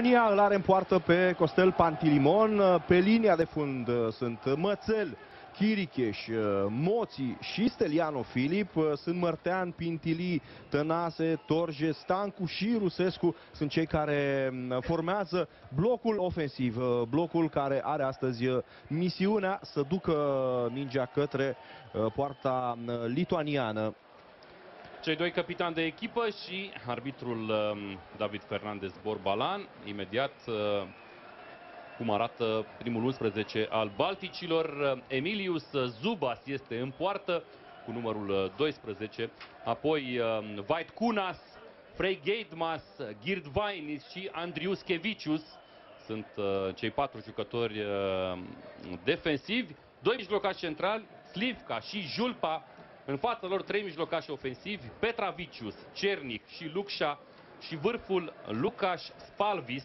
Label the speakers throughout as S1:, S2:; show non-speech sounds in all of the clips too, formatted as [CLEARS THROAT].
S1: Lituania îl are în poartă pe Costel Pantilimon, pe linia de fund sunt Mățel, Chiricheș, Moții și Steliano Filip, sunt Mărtean, Pintili, Tănase, Torje, Stancu și Rusescu, sunt cei care formează blocul ofensiv, blocul care are astăzi misiunea să ducă mingea către poarta lituaniană.
S2: Cei doi capitani de echipă și arbitrul um, David Fernandez Borbalan, imediat uh, cum arată primul 11 al Balticilor. Emilius Zubas este în poartă cu numărul 12, uh, apoi um, Vait Kunas, Frey Geidmas, Gird Vainis și Andrius Kevicius sunt uh, cei patru jucători defensivi, doi mijlocași centrali, Slivka și Julpa în fața lor trei mijlocași ofensivi, Petravicius, Cernic și Luxa și vârful Lucaș Spalvis,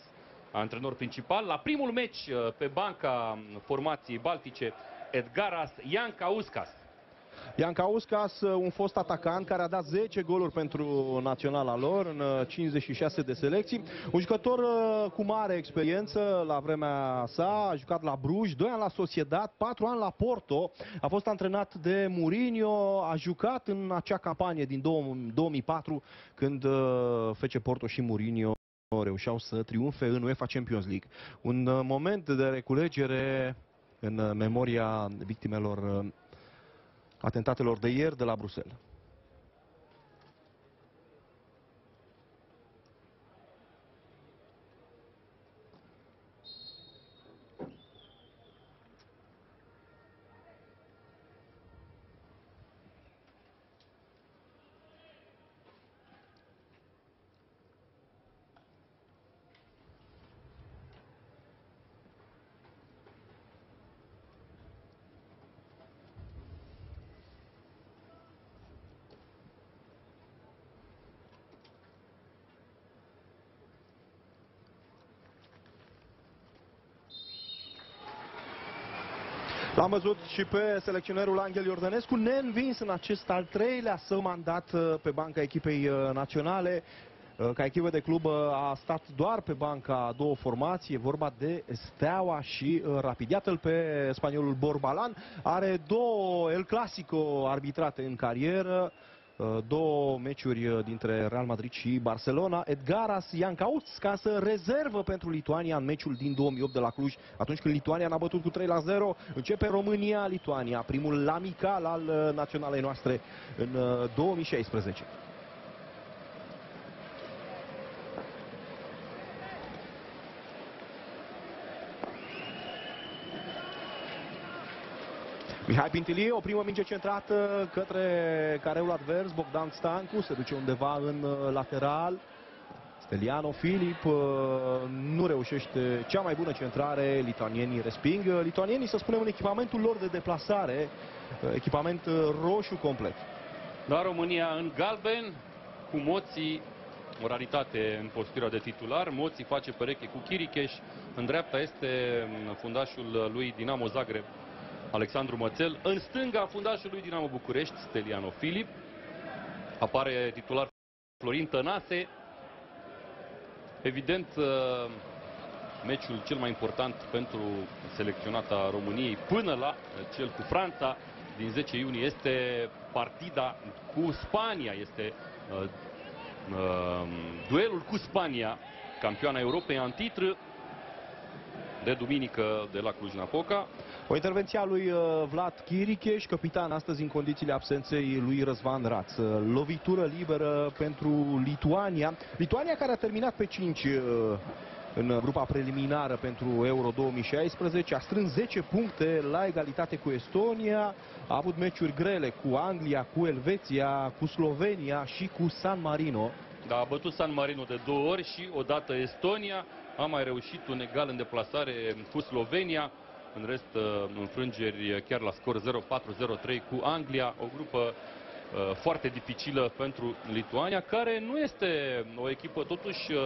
S2: antrenor principal. La primul meci uh, pe banca formației baltice, Edgaras Jankauskas.
S1: Jankauskas, uh, un fost atacant care a dat 10 goluri pentru naționala lor în 56 uh, de selecții. Un jucător uh, cu mare experiență la vremea sa, a jucat la Bruj, 2 ani la Sociedad, 4 ani la Porto, a fost antrenat de Mourinho, a jucat în acea campanie din 2004 când FC Porto și Mourinho reușeau să triumfe în UEFA Champions League. Un moment de reculegere în memoria victimelor atentatelor de ieri de la Bruxelles. L-am văzut și pe selecționerul Angel Iordănescu, neînvins în acest al treilea său mandat uh, pe banca echipei uh, naționale. Uh, ca echipă de club a stat doar pe banca a două formații, e vorba de Steaua și Rapid. Iată-l pe spaniolul Borbalan, are două El Clasico arbitrate în carieră, Uh, două meciuri uh, dintre Real Madrid și Barcelona. Edgaras ca să rezervă pentru Lituania în meciul din 2008 de la Cluj, atunci când Lituania n-a bătut cu 3 la 0. Începe România-Lituania, primul la amical al uh, naționalei noastre în 2016. Mihai Pintilie, o primă minge centrată către careul advers, Bogdan Stancu, se duce undeva în uh, lateral. Steliano Filip uh, nu reușește cea mai bună centrare, lituanienii resping. Uh, lituanienii, să spunem, în echipamentul lor de deplasare, echipament roșu complet.
S2: La România în galben, cu Moții, o raritate în postura de titular. Moții face pereche cu Chiricheș. În dreapta este mm, fundașul lui Dinamo Zagreb, Alexandru Mățel. În stânga, fundașul lui Dinamo București, Steliano Filip. Apare titular Florin Tănase. Evident, uh, meciul cel mai important pentru selecționata României până la cel cu Franța din 10 iunie este partida cu Spania. Este uh, uh, duelul cu Spania, campioana Europei în titlu de duminică de la Cluj-Napoca.
S1: O intervenție a lui uh, Vlad Chiricheș, capitan astăzi în condițiile absenței lui Răzvan Raț. Uh, lovitură liberă pentru Lituania. Lituania care a terminat pe 5 uh, în grupa preliminară pentru Euro 2016. A strâns 10 puncte la egalitate cu Estonia. A avut meciuri grele cu Anglia, cu Elveția, cu Slovenia și cu San Marino.
S2: Da, a bătut San Marino de două ori și odată Estonia. A mai reușit un egal în deplasare cu Slovenia. În rest, uh, înfrângeri chiar la scor 0-4-0-3 cu Anglia, o grupă uh, foarte dificilă pentru Lituania, care nu este o echipă totuși uh,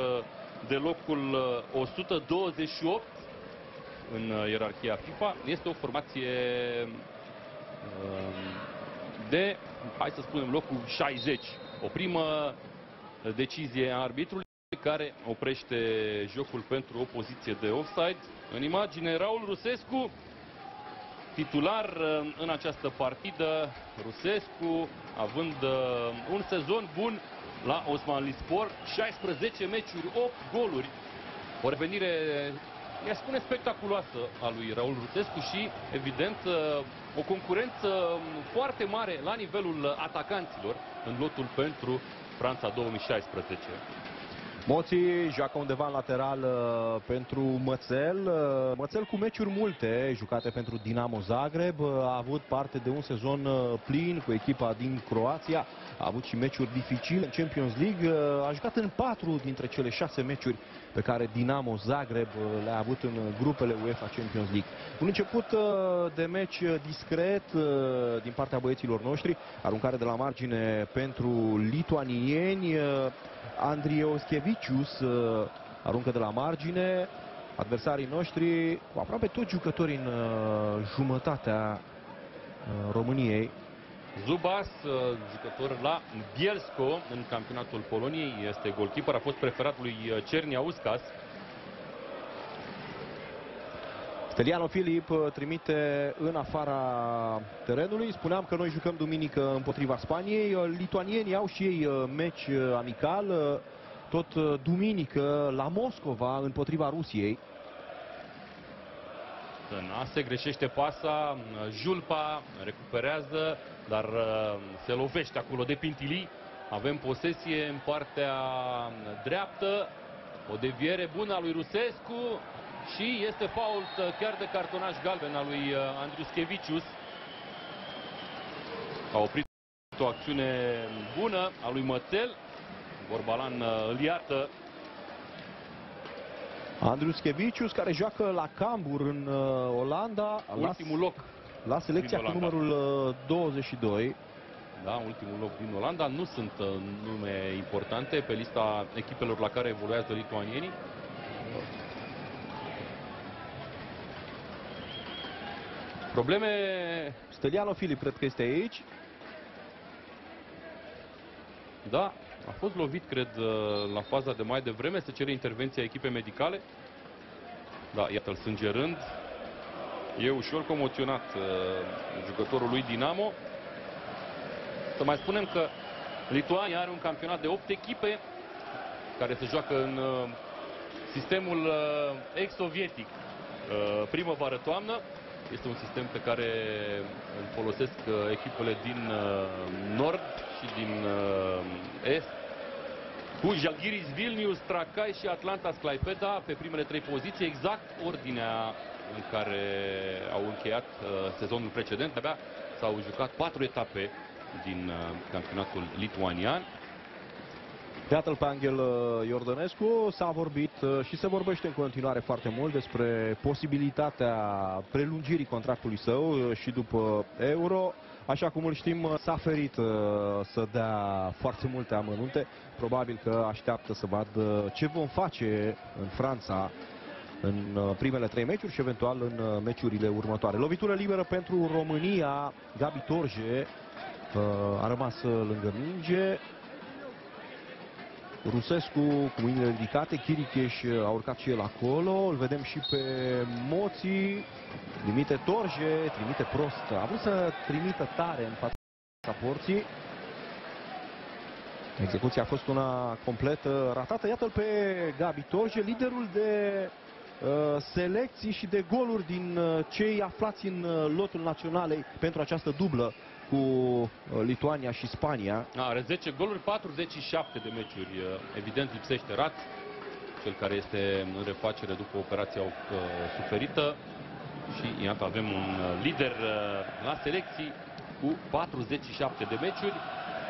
S2: de locul 128 în ierarhia FIFA. Este o formație de, hai să spunem, locul 60. O primă decizie a arbitrului care oprește jocul pentru o poziție de offside. În imagine, Raul Rusescu, titular uh, în această partidă. Rusescu, având uh, un sezon bun la Osmanli Sport, 16 meciuri, 8 goluri. O revenire, i spune, spectaculoasă a lui Raul Rusescu și, evident, o concurență foarte mare la nivelul atacanților în lotul pentru Franța 2016.
S1: Moții joacă undeva în lateral uh, pentru Mățel. Uh, Mățel cu meciuri multe jucate pentru Dinamo Zagreb. Uh, a avut parte de un sezon uh, plin cu echipa din Croația. A avut și meciuri dificile în Champions League. Uh, a jucat în patru dintre cele șase meciuri pe care Dinamo Zagreb uh, le-a avut în grupele UEFA Champions League. Un început uh, de meci discret uh, din partea băieților noștri. Aruncare de la margine pentru lituanieni. Uh, Andrioschevicius uh, aruncă de la margine. Adversarii noștri, cu aproape toți jucători în uh, jumătatea uh, României.
S2: Zubas, jucător la Bielsko în campionatul Poloniei, este golkeeper, a fost preferat lui Cernia Uscas.
S1: Steliano Filip trimite în afara terenului. Spuneam că noi jucăm duminică împotriva Spaniei. Lituanienii au și ei meci amical tot uh, duminică la Moscova împotriva Rusiei.
S2: Se greșește pasa, Julpa recuperează, dar uh, se lovește acolo de Pintili. Avem posesie în partea dreaptă, o deviere bună a lui Rusescu și este fault uh, chiar de cartonaj galben al lui Andriu Schevicius. A oprit o acțiune bună a lui Mățel, Borbalan uh, îl iartă.
S1: Andriu Schevicius, care joacă la Cambur în uh, Olanda.
S2: Ultimul loc.
S1: La selecția cu numărul uh, 22.
S2: Da, ultimul loc din Olanda. Nu sunt uh, nume importante pe lista echipelor la care evoluează lituanienii. Probleme...
S1: Steliano Filip cred că este aici.
S2: Da, a fost lovit, cred, uh, la faza de mai devreme, se cere intervenția echipei medicale. Da, iată-l sângerând. E ușor comoționat uh, jucătorul lui Dinamo. Să mai spunem că Lituania are un campionat de 8 echipe care se joacă în uh, sistemul uh, ex-sovietic uh, primăvară-toamnă. Este un sistem pe care îl folosesc uh, echipele din uh, nord și din uh, est cu Jalgiris Vilnius, Trakai și Atlanta Sclaipeda pe primele trei poziții, exact ordinea în care au încheiat uh, sezonul precedent. Abia s-au jucat patru etape din uh, campionatul lituanian.
S1: Iată-l pe Angel uh, Iordănescu, s-a vorbit uh, și se vorbește în continuare foarte mult despre posibilitatea prelungirii contractului său uh, și după Euro. Așa cum îl știm, s-a ferit să dea foarte multe amănunte. Probabil că așteaptă să vadă ce vom face în Franța în primele trei meciuri și eventual în meciurile următoare. Lovitură liberă pentru România. Gabi Torje a rămas lângă minge. Rusescu cu mâinile ridicate, Chiricheș a urcat și el acolo, îl vedem și pe Moții, trimite Torje, trimite prost, a vrut să trimită tare în fața porții. Execuția a fost una complet ratată. Iată-l pe Gabi Torje, liderul de uh, selecții și de goluri din uh, cei aflați în uh, lotul naționalei pentru această dublă cu uh, Lituania și Spania.
S2: Are 10 goluri, 47 de meciuri. Uh, evident lipsește Rat, cel care este în refacere după operația uh, suferită. Și iată avem un lider la selecții cu 47 de meciuri.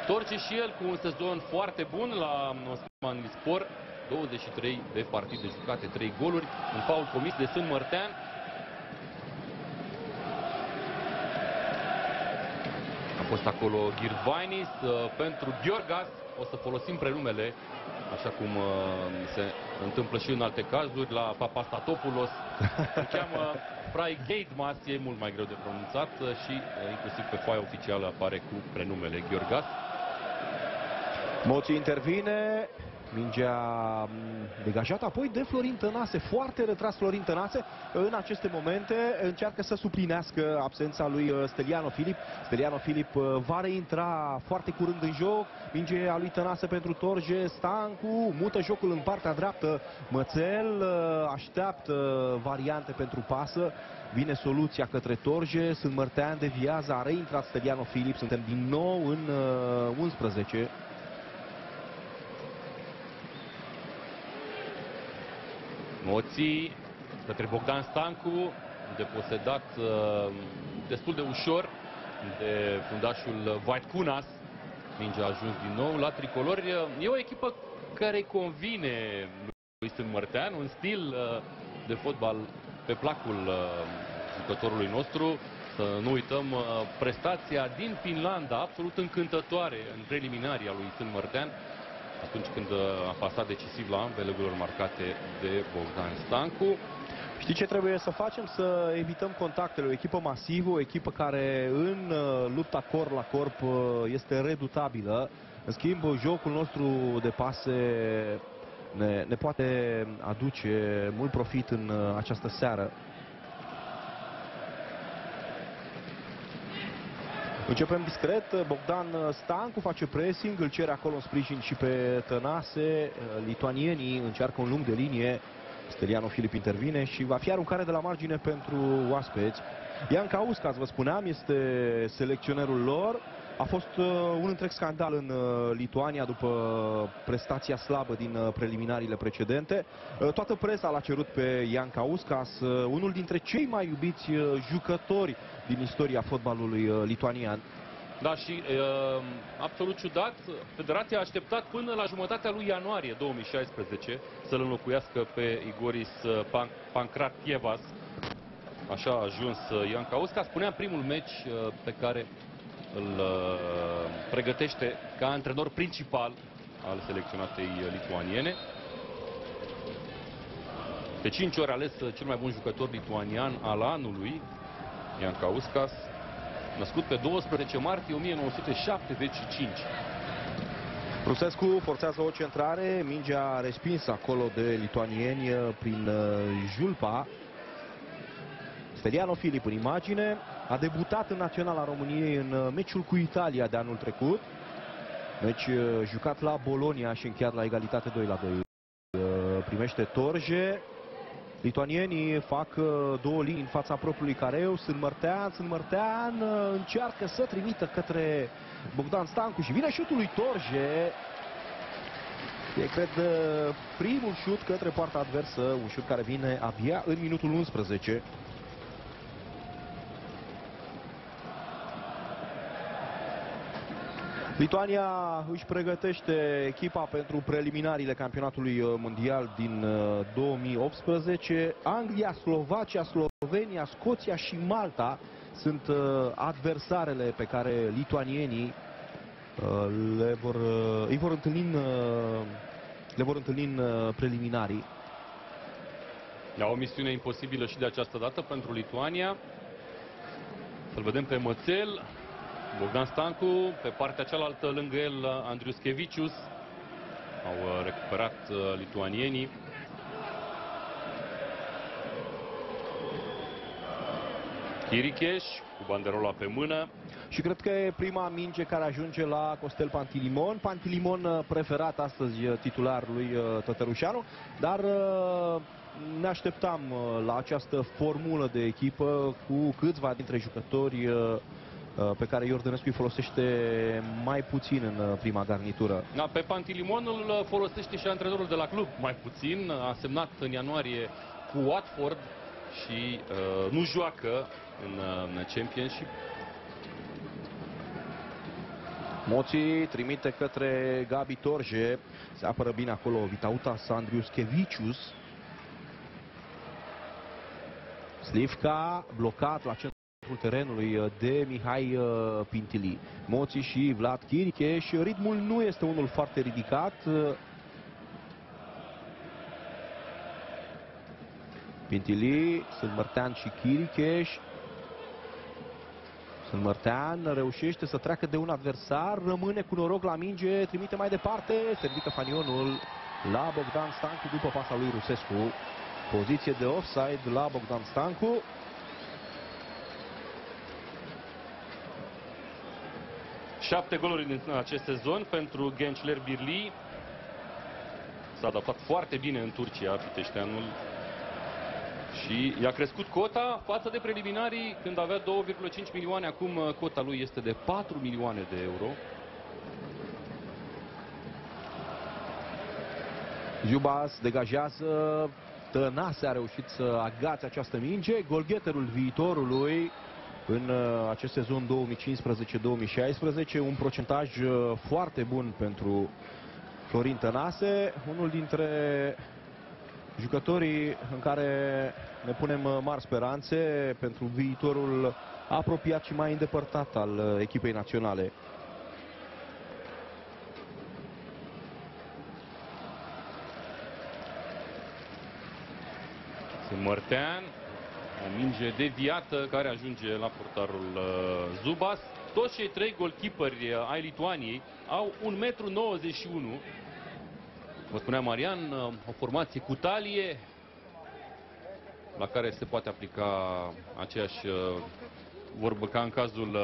S2: Torce și el cu un sezon foarte bun la Osman Sport. 23 de partide jucate, 3 goluri, un faul comis de Sân Mărtean fost acolo Girvainis. Uh, pentru Gheorgas o să folosim prenumele, așa cum uh, se întâmplă și în alte cazuri, la Papastatopoulos. Se cheamă Frai Gatemas, e mult mai greu de pronunțat uh, și inclusiv pe foaia oficială apare cu prenumele Gheorgas.
S1: Moții intervine, Mingea mm, degajată apoi de Florin Tănase, foarte retras Florin Tănase. În aceste momente încearcă să suplinească absența lui uh, Steliano Filip. Steliano Filip uh, va reintra foarte curând în joc. Minge a lui Tănase pentru Torje, Stancu, mută jocul în partea dreaptă. Mățel uh, așteaptă variante pentru pasă. Vine soluția către Torje, sunt Mărtean deviază, a reintrat Steliano Filip, suntem din nou în 11.
S2: Moții către Bogdan Stancu, deposedat uh, destul de ușor de fundașul White Cunas. Mingea a ajuns din nou la tricolori. E o echipă care îi convine lui Sân Mărtean, un stil uh, de fotbal pe placul uh, jucătorului nostru. Să nu uităm prestația din Finlanda, absolut încântătoare în preliminaria lui Sân Mărtean atunci când a pasat decisiv la ambele goluri marcate de Bogdan Stancu.
S1: Știi ce trebuie să facem? Să evităm contactele. O echipă masivă, o echipă care în uh, lupta corp la corp uh, este redutabilă. În schimb, jocul nostru de pase ne, ne poate aduce mult profit în uh, această seară. Începem discret, Bogdan Stancu face pressing, îl cere acolo în sprijin și pe Tănase, lituanienii încearcă un lung de linie, Steliano Filip intervine și va fi aruncare de la margine pentru oaspeți. Ian Causcas, vă spuneam, este selecționerul lor. A fost uh, un întreg scandal în uh, Lituania după prestația slabă din uh, preliminariile precedente. Toată presa l-a cerut pe Ian Kauskas, unul dintre cei mai iubiți jucători din istoria fotbalului lituanian.
S2: Da, și uh, absolut ciudat, Federația a așteptat până la jumătatea lui ianuarie 2016 să-l înlocuiască pe Igoris Pan Pancratievas. Așa a ajuns Ian Causca. Spunea primul meci uh, pe care îl uh, pregătește ca antrenor principal al selecționatei lituaniene. Pe 5 ori ales cel mai bun jucător lituanian al anului, Ian Kauskas, născut pe 12 martie 1975.
S1: Rusescu forțează o centrare, mingea respinsă acolo de lituanieni prin uh, Julpa. Steliano Filip în imagine. A debutat în Naționala României în uh, meciul cu Italia de anul trecut. Meci uh, jucat la Bolonia și încheiat la egalitate 2 la 2. Uh, primește Torje. Lituanienii fac două linii în fața propriului careu. Sunt Mărtean, sunt Mărtean. Încearcă să trimită către Bogdan Stancu și vine șutul lui Torje. E, cred, primul șut către poarta adversă, un șut care vine abia în minutul 11. Lituania își pregătește echipa pentru preliminariile campionatului uh, mondial din 2018. Uh, Anglia, Slovacia, Slovenia, Scoția și Malta sunt uh, adversarele pe care lituanienii le vor, îi vor întâlni în, le vor întâlni în preliminarii.
S2: Da, o misiune imposibilă și de această dată pentru Lituania. Să-l vedem pe Mățel. Bogdan Stancu, pe partea cealaltă, lângă el, Andrius Kevicius. Au uh, recuperat uh, lituanienii. Chiricheș cu banderola pe mână.
S1: Și cred că e prima minge care ajunge la Costel Pantilimon. Pantilimon uh, preferat astăzi titular lui Tătărușanu, dar ne așteptam la această formulă de echipă cu câțiva dintre jucători Uh, pe care Iordănescu îi folosește mai puțin în uh, prima garnitură.
S2: Da, pe Pantilimon îl uh, folosește și antrenorul de la club mai puțin. A semnat în ianuarie cu Watford și uh, nu joacă în, în Championship.
S1: Moții trimite către Gabi Torje. Se apără bine acolo Vitauta Sandrius Kevicius. Slivka blocat la centru centrul terenului uh, de Mihai uh, Pintili. Moții și Vlad Chiricheș. Ritmul nu este unul foarte ridicat. Pintili, Sâlmărtean și Chiricheș. Sâlmărtean reușește să treacă de un adversar, rămâne cu noroc la minge, trimite mai departe, se ridică fanionul la Bogdan Stancu după pasa lui Rusescu. Poziție de offside la Bogdan Stancu.
S2: Șapte goluri din acest sezon pentru Gençler Birliği. S-a adaptat foarte bine în Turcia, Piteșteanul. Și i-a crescut cota față de preliminarii când avea 2,5 milioane. Acum uh, cota lui este de 4 milioane de euro.
S1: Jubas degajează. Tănase a reușit să agațe această minge. Golgheterul viitorului în uh, acest sezon 2015-2016. Un procentaj uh, foarte bun pentru Florin Tănase. Unul dintre jucătorii în care ne punem uh, mari speranțe pentru viitorul apropiat și mai îndepărtat al echipei naționale.
S2: Mărtean, o minge deviată care ajunge la portarul uh, Zubas. Toți cei trei golkeeperi uh, ai Lituaniei au 1,91 m. Vă spunea Marian, uh, o formație cu talie la care se poate aplica aceeași vorbă ca în cazul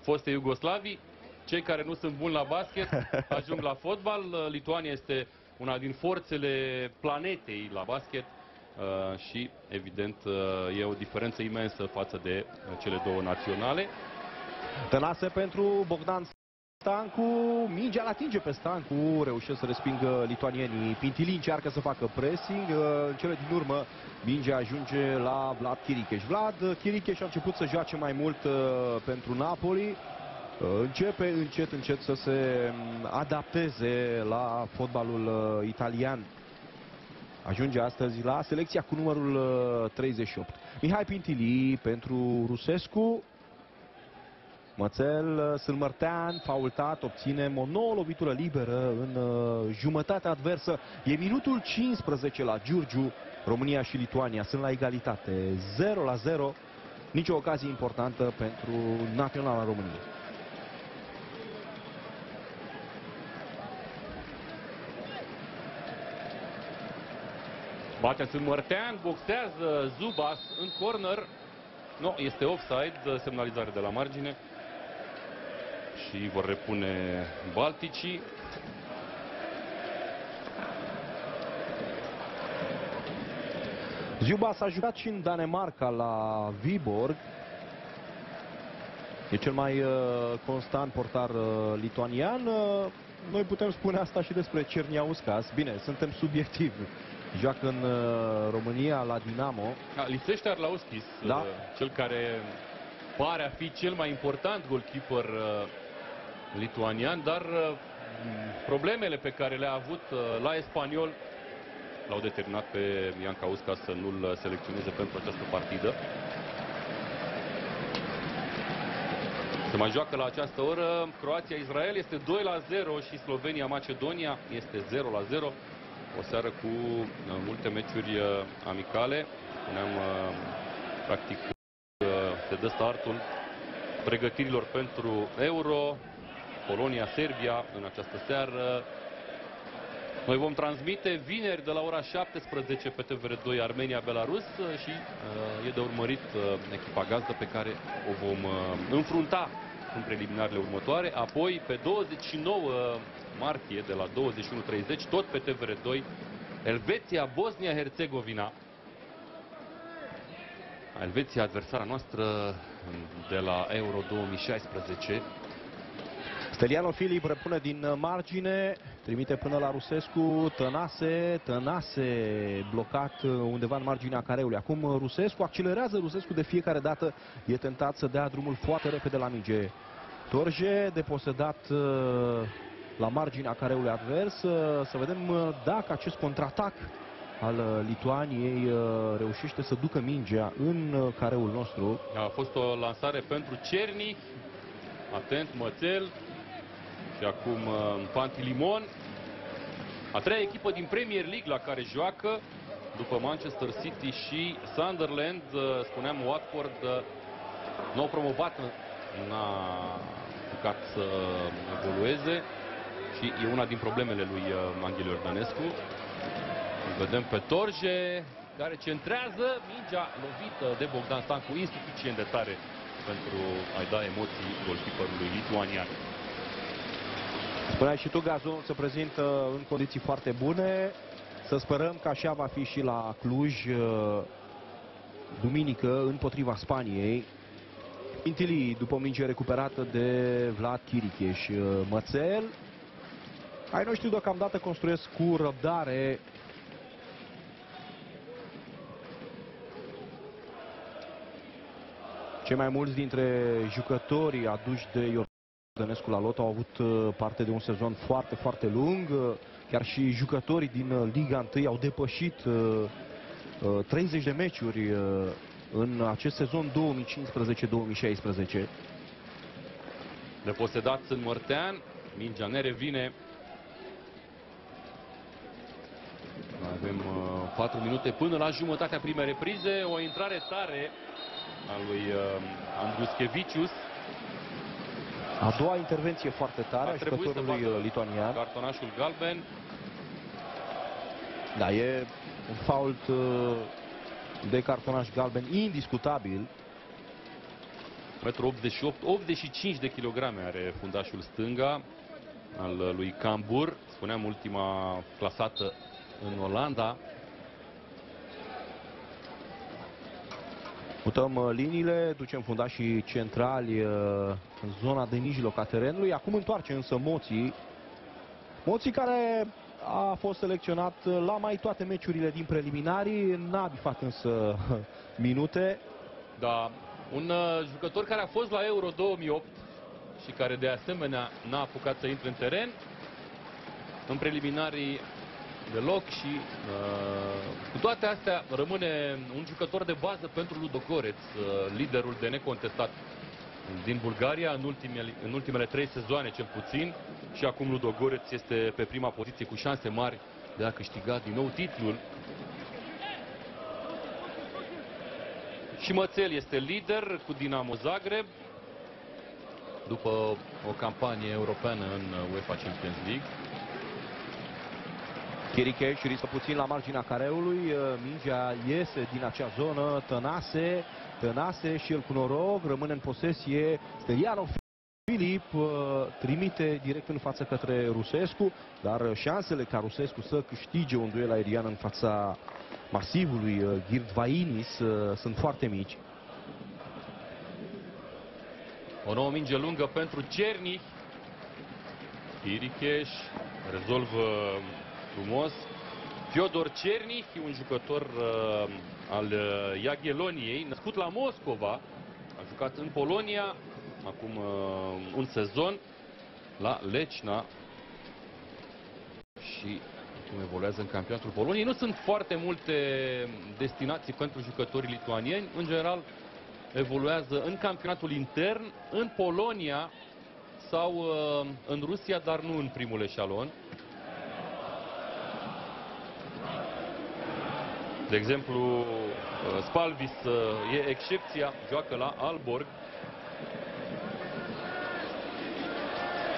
S2: fostei Iugoslavii. Cei care nu sunt buni la basket [LAUGHS] ajung la fotbal. Lituania este una din forțele planetei la basket. Uh, și, evident, uh, e o diferență imensă față de uh, cele două naționale.
S1: Tănase pentru Bogdan Stancu, mingea îl atinge pe Stancu, reușesc să respingă lituanienii. Pintili încearcă să facă pressing, în cele din urmă mingea ajunge la Vlad Chiricheș. Vlad Chiricheș a început să joace mai mult pentru Napoli, începe încet încet să se um, adapteze la fotbalul italian ajunge astăzi la selecția cu numărul 38. Uh, Mihai Pintili pentru Rusescu. Mățel uh, Sâlmărtean, faultat, obținem o nouă lovitură liberă în uh, jumătatea adversă. E minutul 15 la Giurgiu. România și Lituania sunt la egalitate. 0 la 0. Nici o ocazie importantă pentru Naționala României.
S2: Bate în Mărtean, boxează Zubas în corner. Nu, este offside, semnalizare de la margine. Și vor repune Balticii.
S1: Zubas a jucat și în Danemarca la Viborg. E cel mai uh, constant portar uh, lituanian. Uh, noi putem spune asta și despre Cerniauskas. Bine, suntem subiectivi joacă în uh, România la Dinamo.
S2: Da, lipsește Arlauskis, da. Uh, cel care pare a fi cel mai important goalkeeper uh, lituanian, dar problemele pe care le-a avut la Espaniol l-au determinat pe Ian Causca să nu-l selecționeze pentru această partidă. Se mai joacă la această oră Croația-Israel, este 2 la 0 și Slovenia-Macedonia este 0 la 0 o seară cu uh, multe meciuri uh, amicale. Spuneam, uh, practic, se dă startul pregătirilor pentru Euro, Polonia-Serbia în această seară. Noi vom transmite vineri de la ora 17 pe TVR2 Armenia-Belarus și uh, e de urmărit uh, echipa gazdă pe care o vom uh, înfrunta în preliminarele următoare. Apoi, pe 29 martie, de la 21.30, tot pe TVR2, Elveția, Bosnia-Herzegovina. Elveția, adversara noastră de la Euro 2016.
S1: Steliano Filip răpune din margine, trimite până la Rusescu, Tănase, Tănase blocat undeva în marginea careului. Acum Rusescu accelerează Rusescu de fiecare dată, e tentat să dea drumul foarte repede la minge. Torje deposedat uh, la marginea careului advers. Uh, să vedem uh, dacă acest contraatac al Lituaniei reușește să ducă mingea în careul nostru.
S2: A fost o lansare pentru Cerni. Atent, Mățel. Și acum Pantilimon. A treia echipă din Premier League la care joacă după Manchester City și Sunderland, spuneam Watford, nou promovat n-a apucat să evolueze. și e una din problemele lui uh, Anghel Iordănescu. Îl vedem pe Torje, care centrează mingea lovită de Bogdan Stancu, insuficient de tare pentru a-i da emoții golkiperului lituanian.
S1: Spuneai și tu, Gazon se prezintă în condiții foarte bune. Să sperăm că așa va fi și la Cluj uh, duminică împotriva Spaniei. Intili după o minge recuperată de Vlad Chiricheș. Uh, Mățel. Ai noștri deocamdată construiesc cu răbdare Cei mai mulți dintre jucătorii aduși de Iordănescu la Lot au avut uh, parte de un sezon foarte, foarte lung. Uh, chiar și jucătorii din Liga 1 au depășit 30 de meciuri în acest sezon 2015-2016.
S2: Deposedați în Mărtean, mingea ne revine. Mai avem uh, 4 minute până la jumătatea primei reprize. O intrare tare a lui uh, Andruschevicius.
S1: A doua intervenție foarte tare a jucătorului uh, lituanian.
S2: Cartonașul galben.
S1: Da, e un fault uh, de cartonaș galben indiscutabil.
S2: 1,88 85 de kilograme are fundașul stânga al lui Cambur. Spuneam ultima clasată în Olanda.
S1: Mutăm uh, liniile, ducem fundașii centrali uh, în zona de mijloc a terenului. Acum întoarce însă Moții. Moții care a fost selecționat la mai toate meciurile din preliminarii, n-a bifat însă [LAUGHS] minute.
S2: Da, un uh, jucător care a fost la Euro 2008 și care de asemenea n-a apucat să intre în teren. În preliminarii deloc și uh, cu toate astea rămâne un jucător de bază pentru Ludogoreț, uh, liderul de necontestat din Bulgaria în ultimele, în ultimele trei sezoane cel puțin și acum Ludogoreț este pe prima poziție cu șanse mari de a câștiga din nou titlul. Și Mățel este lider cu Dinamo Zagreb după o campanie europeană în UEFA Champions League.
S1: Chiricheș riscă puțin la marginea careului, mingea iese din acea zonă, Tănase Tănase și el cu noroc, rămâne în posesie. Stelianov Filip uh, trimite direct în față către Rusescu, dar șansele ca Rusescu să câștige un duel aerian în fața masivului uh, Girdvainis uh, sunt foarte mici.
S2: O nouă minge lungă pentru Cerni. Iricheș rezolvă frumos. Fiodor Cerni, un jucător uh, al uh, Iagheloniei, născut la Moscova, a jucat în Polonia, acum uh, un sezon, la Lecna și cum evoluează în campionatul Poloniei. Nu sunt foarte multe destinații pentru jucătorii lituanieni. În general, evoluează în campionatul intern, în Polonia sau uh, în Rusia, dar nu în primul eșalon. De exemplu, uh, Spalvis uh, e excepția, joacă la Alborg.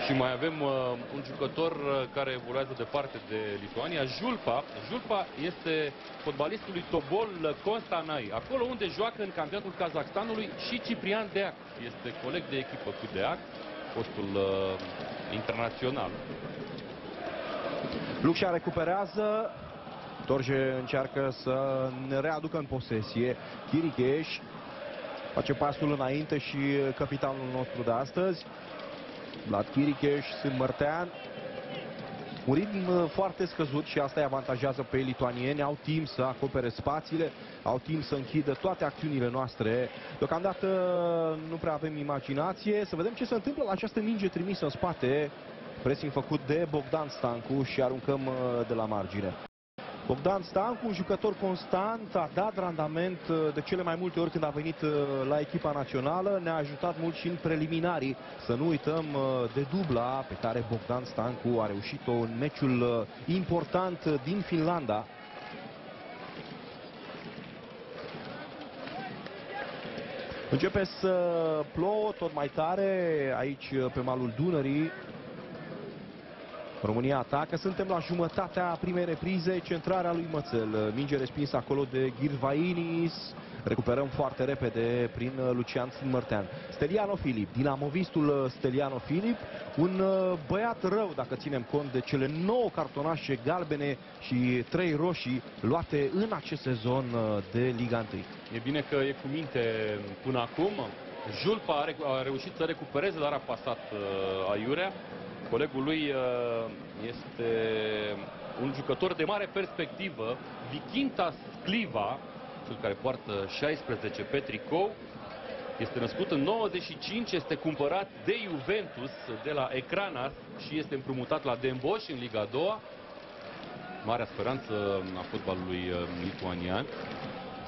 S2: Și mai avem uh, un jucător care evoluează departe de Lituania, Julpa. Julpa este fotbalistul lui Tobol Constanai, acolo unde joacă în campionatul Kazakhstanului și Ciprian Deac. Este coleg de echipă cu Deac, postul uh, internațional.
S1: Lucia recuperează, Torje încearcă să ne readucă în posesie. Chiricheș face pasul înainte și capitanul nostru de astăzi. Vlad Chiricheș, Mărtean. Un ritm foarte scăzut și asta îi avantajează pe lituanieni. Au timp să acopere spațiile, au timp să închidă toate acțiunile noastre. Deocamdată nu prea avem imaginație. Să vedem ce se întâmplă la această minge trimisă în spate. Pressing făcut de Bogdan Stancu și aruncăm de la margine. Bogdan Stancu, un jucător constant, a dat randament uh, de cele mai multe ori când a venit uh, la echipa națională, ne-a ajutat mult și în preliminarii. Să nu uităm uh, de dubla pe care Bogdan Stancu a reușit-o în meciul important din Finlanda. Începe să plouă tot mai tare aici pe malul Dunării. România atacă, suntem la jumătatea primei reprize, centrarea lui Mățel, minge respinsă acolo de Ghirvainis, recuperăm foarte repede prin Lucian Mărtean. Steliano Filip, dinamovistul Steliano Filip, un băiat rău dacă ținem cont de cele 9 cartonașe galbene și 3 roșii luate în acest sezon de Liga 1.
S2: E bine că e cu minte până acum. Julpa a, re a reușit să recupereze, dar a pasat uh, aiurea. Colegul lui uh, este un jucător de mare perspectivă, Vikinta Scliva, cel care poartă 16 pe tricou. Este născut în 95, este cumpărat de Juventus de la Ecranas și este împrumutat la Den Bosch în Liga 2. Marea speranță a fotbalului uh, lituanian,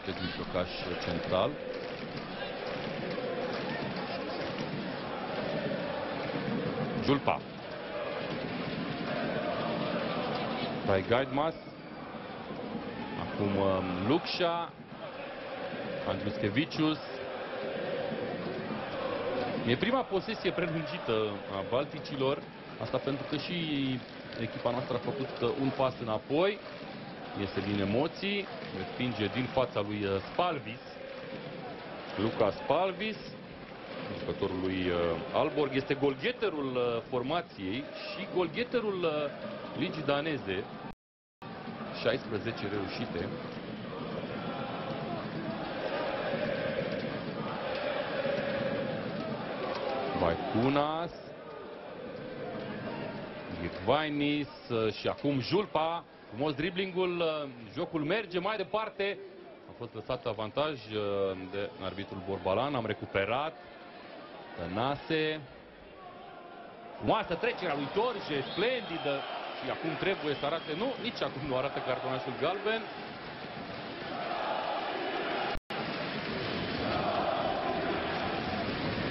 S2: acest mijlocaș central. Julpa. By Guidemas. Acum um, Luxa. Andruskevicius. E prima posesie prelungită a Balticilor. Asta pentru că și echipa noastră a făcut uh, un pas înapoi. Este din emoții. Respinge din fața lui uh, Spalvis. Luca Spalvis jucătorul lui uh, Alborg. Este golgheterul uh, formației și golgheterul uh, ligii daneze. 16 reușite. Vaicunas. Ghitvainis și acum Julpa. Frumos driblingul, jocul merge mai departe. A fost lăsat avantaj de arbitrul Borbalan, am recuperat. Tănase. Frumoasă trecerea lui Torje, splendidă. Și acum trebuie să arate, nu, nici acum nu arată cartonașul galben.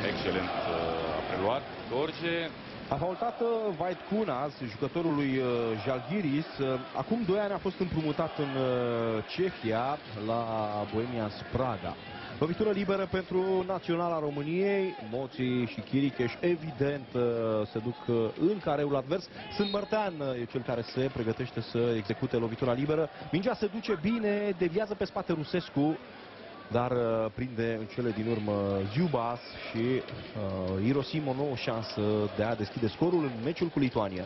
S2: Excelent uh, a preluat Torje.
S1: A faultat Vait Kunas, jucătorul lui uh, Jalgiris. Uh, acum 2 ani a fost împrumutat în Cehia la Bohemia Spraga. Lovitură liberă pentru Naționala României. Moții și Chiricheș evident uh, se duc uh, în careul advers. Sunt Mărtean, uh, e cel care se pregătește să execute lovitura liberă. Mingea se duce bine, deviază pe spate Rusescu, dar prinde în cele din urmă Ziubas și uh, irosim o nouă șansă de a deschide scorul în meciul cu Lituania.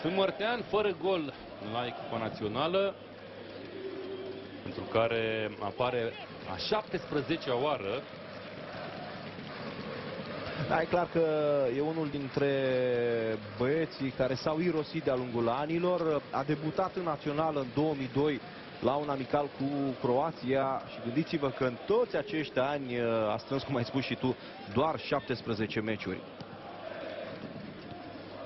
S2: Sunt Mărtean fără gol la echipa națională pentru care apare a 17-a oară.
S1: Da, e clar că e unul dintre băieții care s-au irosit de-a lungul anilor. A debutat în național în 2002 la un amical cu Croația și gândiți-vă că în toți acești ani a strâns, cum ai spus și tu, doar 17 meciuri.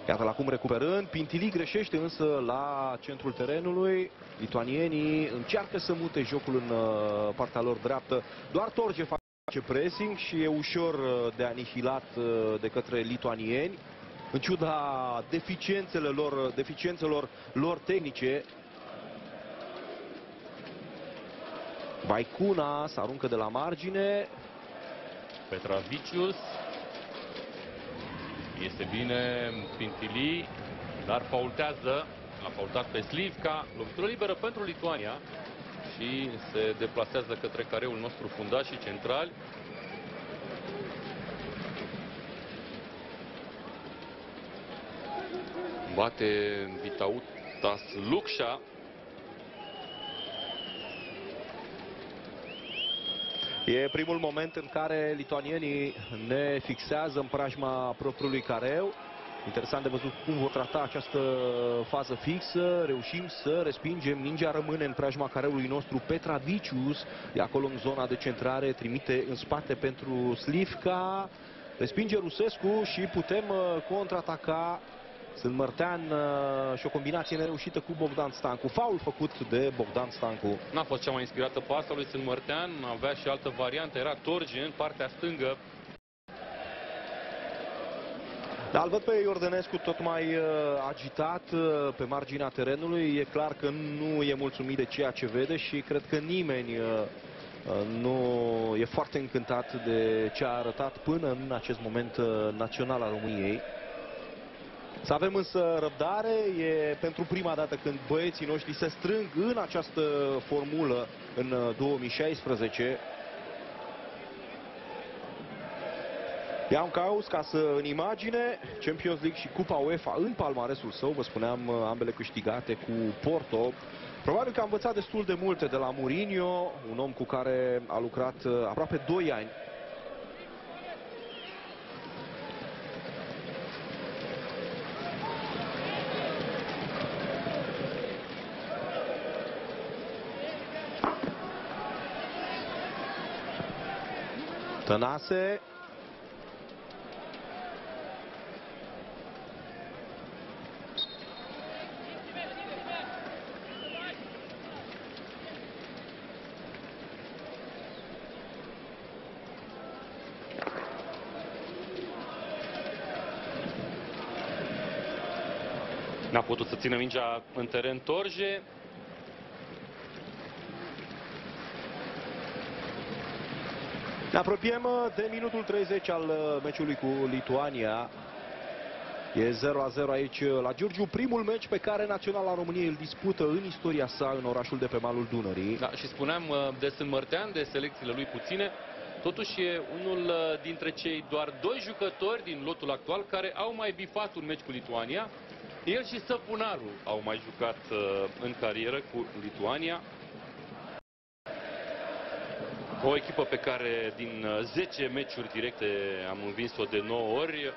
S1: Iată-l acum recuperând, Pintili greșește însă la centrul terenului. Lituanienii încearcă să mute jocul în uh, partea lor dreaptă. Doar Torge face pressing și e ușor uh, de anihilat uh, de către lituanieni. În ciuda deficiențelor lor, deficiențelor lor tehnice, Baicuna se aruncă de la margine.
S2: Petravicius este bine Pintili, dar faultează. A faultat pe Slivka. Lovitură liberă pentru Lituania și se deplasează către careul nostru fundaș și centrali. Bate Vitautas Luxa.
S1: E primul moment în care lituanienii ne fixează în prajma propriului careu. Interesant de văzut cum vor trata această fază fixă. Reușim să respingem. Mingea rămâne în preajma careului nostru. Petra Vicius e acolo în zona de centrare. Trimite în spate pentru Slivka. Respinge Rusescu și putem uh, contraataca sunt Mărtean uh, și o combinație nereușită cu Bogdan Stancu. Faul făcut de Bogdan Stancu.
S2: N-a fost cea mai inspirată pasă lui Sunt Mărtean. Avea și altă variantă. Era Torge în partea stângă.
S1: Da, îl văd pe Iordănescu tot mai uh, agitat uh, pe marginea terenului. E clar că nu e mulțumit de ceea ce vede și cred că nimeni uh, uh nu e foarte încântat de ce a arătat până în acest moment uh, național al României. Să avem însă răbdare, e pentru prima dată când băieții noștri se strâng în această formulă în 2016. Ian Caus, ca să în imagine, Champions League și Cupa UEFA în palmaresul său, vă spuneam, ambele câștigate cu Porto. Probabil că a învățat destul de multe de la Mourinho, un om cu care a lucrat aproape 2 ani Tănase.
S2: N-a putut să țină mingea în teren Torje.
S1: Ne apropiem uh, de minutul 30 al uh, meciului cu Lituania. E 0 a 0 aici uh, la Giurgiu, primul meci pe care Naționala României îl dispută în istoria sa în orașul de pe malul Dunării.
S2: Da, și spuneam de Sânmărtean, de selecțiile lui puține, totuși e unul dintre cei doar doi jucători din lotul actual care au mai bifat un meci cu Lituania. El și Săpunaru au mai jucat în carieră cu Lituania. O echipă pe care din 10 uh, meciuri directe am învins-o de 9 ori.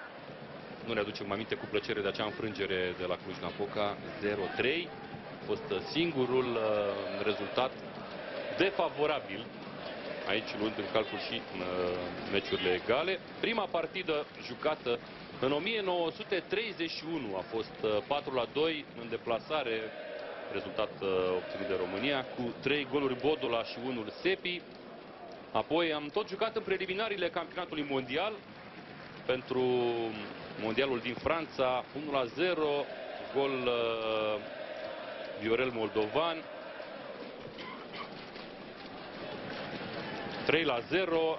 S2: Nu ne aducem aminte cu plăcere de acea înfrângere de la Cluj-Napoca 0-3. A fost uh, singurul uh, rezultat defavorabil aici luând în calcul și meciurile egale. Prima partidă jucată în 1931 a fost 4 la 2 în deplasare, rezultat obținut de România, cu 3 goluri Bodola și unul Sepi. Apoi am tot jucat în preliminariile campionatului mondial pentru mondialul din Franța, 1 la 0, gol uh, Viorel Moldovan. 3 la 0,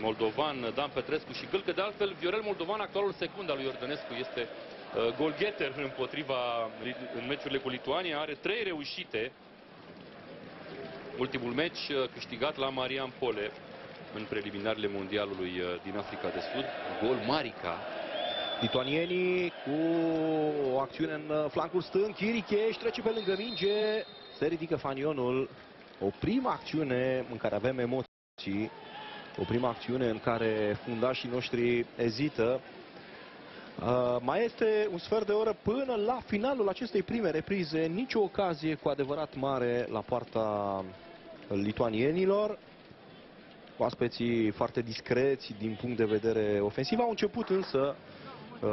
S2: Moldovan, Dan Petrescu și Gâlcă. De altfel, Viorel Moldovan, actualul secund al lui Iordănescu, este uh, golgheter împotriva în meciurile cu Lituania. Are trei reușite ultimul meci uh, câștigat la Marian Pole în preliminarele mondialului uh, din Africa de Sud. Gol Marica.
S1: Lituanienii cu o acțiune în uh, flancul stâng. Chiricheș trece pe lângă minge. Se ridică fanionul. O primă acțiune în care avem emoții. O primă acțiune în care fundașii noștri ezită. Uh, mai este un sfert de oră până la finalul acestei prime reprize. Nicio ocazie cu adevărat mare la poarta lituanienilor. Oaspeții foarte discreți din punct de vedere ofensiv au început însă uh,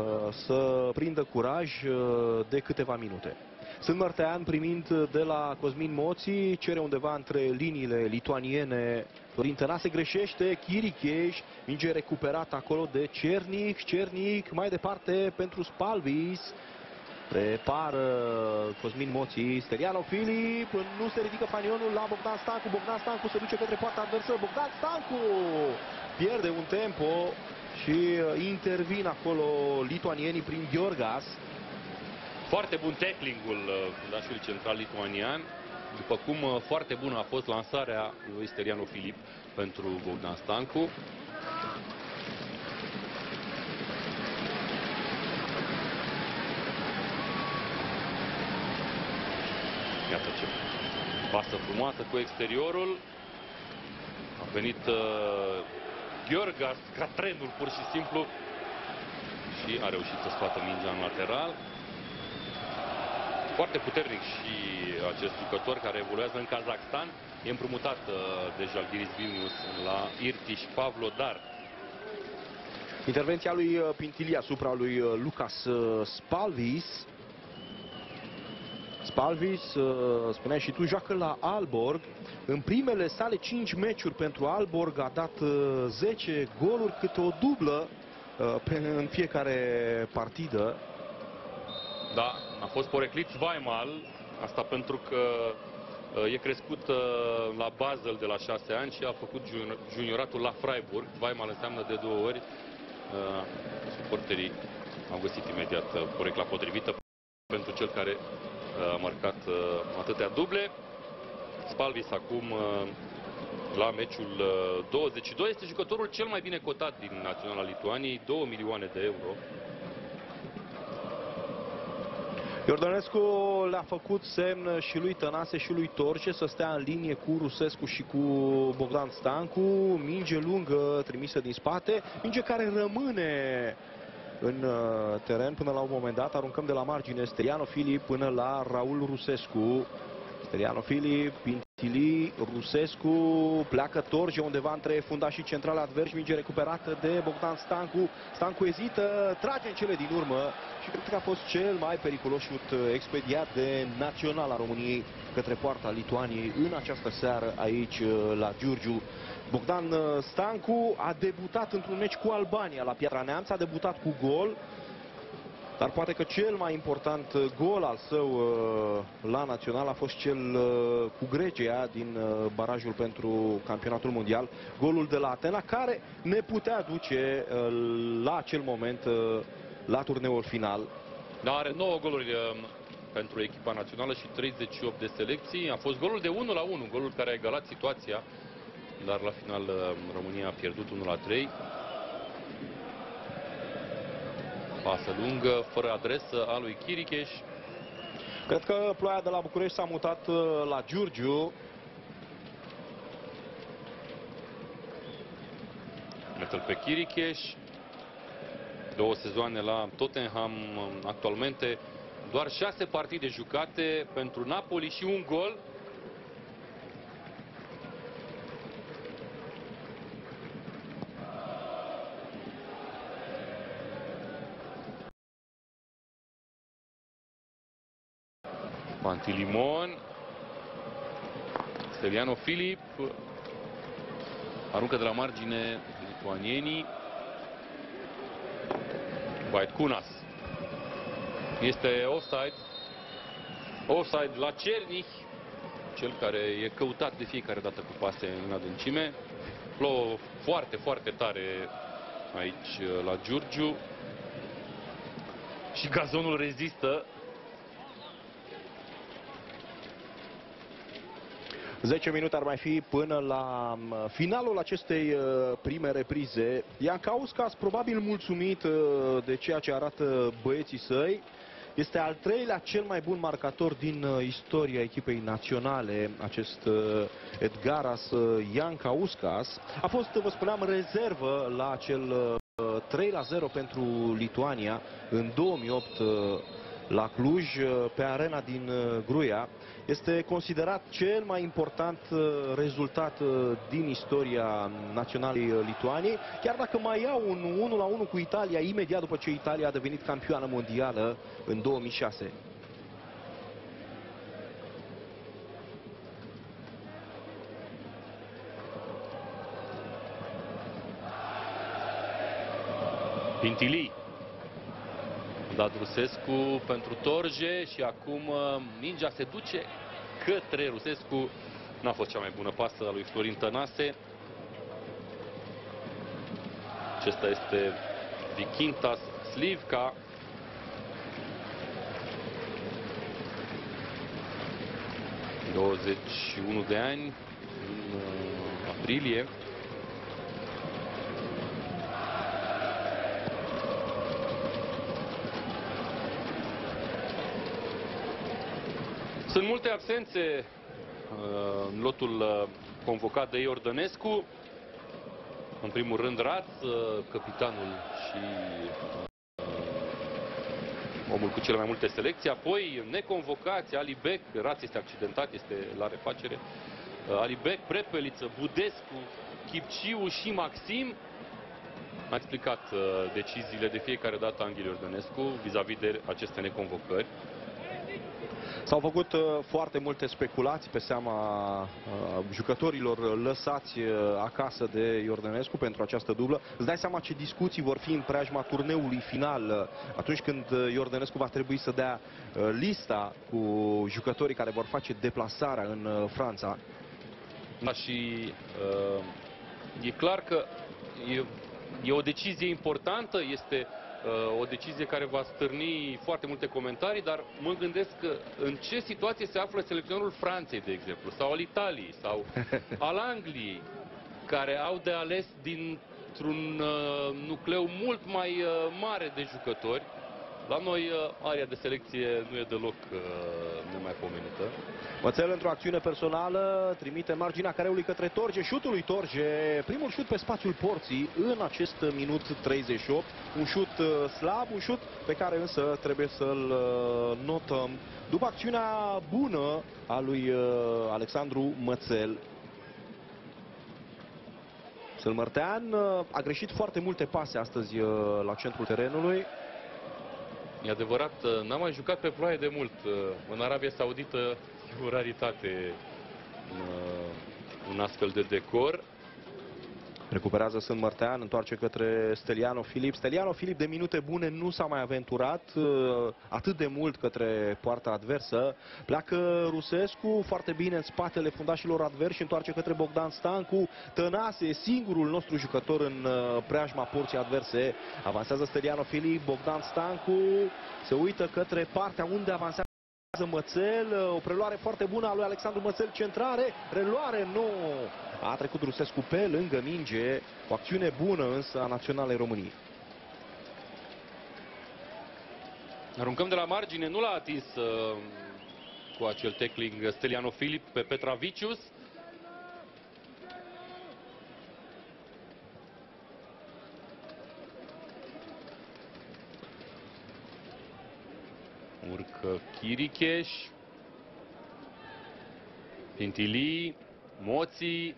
S1: să prindă curaj uh, de câteva minute. Sunt Mărtean primind de la Cosmin Moții, cere undeva între liniile lituaniene. Florin se greșește, Chiricheș, minge recuperată acolo de Cernic, Cernic mai departe pentru Spalvis. Prepară Cosmin Moții, Steriano Filip, nu se ridică panionul la Bogdan Stancu, Bogdan Stancu se duce către poarta adversă, Bogdan Stancu pierde un tempo și uh, intervin acolo lituanienii prin Gheorgas.
S2: Foarte bun tacklingul fundașului uh, central lituanian, după cum uh, foarte bună a fost lansarea lui Steriano Filip pentru Bogdan Stancu. Iată ce pasă frumoasă cu exteriorul. A venit uh, Gheorgas ca trenul pur și simplu și a reușit să scoată mingea în lateral. Foarte puternic și acest jucător care evoluează în Kazakhstan. E împrumutat uh, de Jalgiris Vilnius la Irtiș Pavlodar.
S1: Intervenția lui uh, Pintilia asupra lui uh, Lucas uh, Spalvis. Spalvis, uh, spuneai și tu, joacă la Alborg. În primele sale 5 meciuri pentru Alborg a dat 10 uh, goluri, câte o dublă uh, în fiecare partidă.
S2: Da, a fost poreclit Weimal, asta pentru că e crescut la Basel de la 6 ani și a făcut junioratul la Freiburg. Weimal înseamnă de două ori suporterii au găsit imediat uh, porecla potrivită pentru cel care uh, a marcat uh, atâtea duble. Spalvis acum la meciul 22 este jucătorul cel mai bine cotat din Naționala Lituaniei, 2 milioane de euro.
S1: Iordănescu le-a făcut semn și lui Tănase și lui Torce să stea în linie cu Rusescu și cu Bogdan Stancu. Minge lungă trimisă din spate, minge care rămâne în uh, teren până la un moment dat. Aruncăm de la margine Steriano Filip până la Raul Rusescu. Steriano Filip, Pintili, Rusescu, pleacă Torge undeva între fundașii centrale adversi, minge recuperată de Bogdan Stancu. Stancu ezită, trage în cele din urmă și cred că a fost cel mai periculos șut uh, expediat de Naționala României către poarta Lituaniei în această seară aici uh, la Giurgiu. Bogdan uh, Stancu a debutat într-un meci cu Albania la Piatra Neamț, a debutat cu gol, dar poate că cel mai important gol al său la național a fost cel cu Grecia din barajul pentru campionatul mondial, golul de la Atena, care ne putea duce la acel moment la turneul final.
S2: Da, are 9 goluri um, pentru echipa națională și 38 de selecții. A fost golul de 1 la 1, golul care a egalat situația, dar la final um, România a pierdut 1 la 3. Pasă lungă, fără adresă a lui Chiricheș.
S1: Cred că ploaia de la București s-a mutat uh, la Giurgiu.
S2: Metă pe Chiricheș două sezoane la Tottenham actualmente, doar șase partide jucate pentru Napoli și un gol. Pantilimon, Steliano Filip, aruncă de la margine lituanienii. Kunas. Este offside. Offside la Cernich, cel care e căutat de fiecare dată cu pase în adâncime. Plouă foarte, foarte tare aici la Giurgiu. Și gazonul rezistă
S1: 10 minute ar mai fi până la finalul acestei uh, prime reprize. Ian Causcas probabil mulțumit uh, de ceea ce arată băieții săi. Este al treilea cel mai bun marcator din uh, istoria echipei naționale, acest Edgaras Ian Causcas. A fost, vă spuneam, rezervă la acel 3 la 0 pentru Lituania în 2008 la Cluj, pe arena din Gruia. Este considerat cel mai important uh, rezultat uh, din istoria naționalei uh, Lituaniei, chiar dacă mai iau un 1 la 1 cu Italia imediat după ce Italia a devenit campioană mondială în 2006.
S2: Pintili. Dat Rusescu pentru Torje și acum mingea se duce către Rusescu. N-a fost cea mai bună pasă a lui Florin Tănase. Acesta este Vikintas Slivka. ...21 de ani, în aprilie. Sunt multe absențe uh, în lotul uh, convocat de Iordănescu. În primul rând Raț, uh, capitanul și omul cu cele mai multe selecții. Apoi neconvocați, Ali Beck, Raț este accidentat, este la refacere. Ali Beck, Prepeliță, Budescu, Chipciu și Maxim. A explicat deciziile de fiecare dată Anghel Iordănescu vis-a-vis de aceste neconvocări.
S1: S-au făcut uh, foarte multe speculații pe seama uh, jucătorilor lăsați uh, acasă de Iordănescu pentru această dublă. Îți dai seama ce discuții vor fi în preajma turneului final atunci când Iordănescu va trebui să dea lista cu jucătorii care vor face deplasarea în Franța.
S2: Da, și uh, e clar că e, e o decizie importantă, este Uh, o decizie care va stârni foarte multe comentarii, dar mă gândesc că în ce situație se află selecționerul Franței, de exemplu, sau al Italiei, sau [LAUGHS] al Angliei, care au de ales dintr-un uh, nucleu mult mai uh, mare de jucători. La noi uh, aria de selecție nu e deloc uh, nemaipomenită.
S1: Mățel într-o acțiune personală trimite marginea careului către Torge, șutul lui Torge, primul șut pe spațiul porții în acest minut 38, un șut uh, slab, un șut pe care însă trebuie să-l uh, notăm după acțiunea bună a lui uh, Alexandru Mățel. Sâlmărtean a greșit foarte multe pase astăzi la centrul terenului.
S2: E adevărat, n-am mai jucat pe ploaie de mult. În Arabia Saudită e o raritate un astfel de decor.
S1: Recuperează Sân Mărtean, întoarce către Steliano Filip. Steliano Filip de minute bune nu s-a mai aventurat atât de mult către poarta adversă. Pleacă Rusescu foarte bine în spatele fundașilor adversi și întoarce către Bogdan Stancu. Tănase, singurul nostru jucător în preajma porții adverse. Avansează Steliano Filip, Bogdan Stancu se uită către partea unde avansează Mățel, o preluare foarte bună a lui Alexandru Mățel, centrare, reluare, nu! A trecut Rusescu pe lângă minge, o acțiune bună însă a Naționalei României.
S2: Aruncăm de la margine, nu l-a atins uh, cu acel tackling Steliano Filip pe Petra Vicius. Urcă Chiricheș. Pintili. Moții.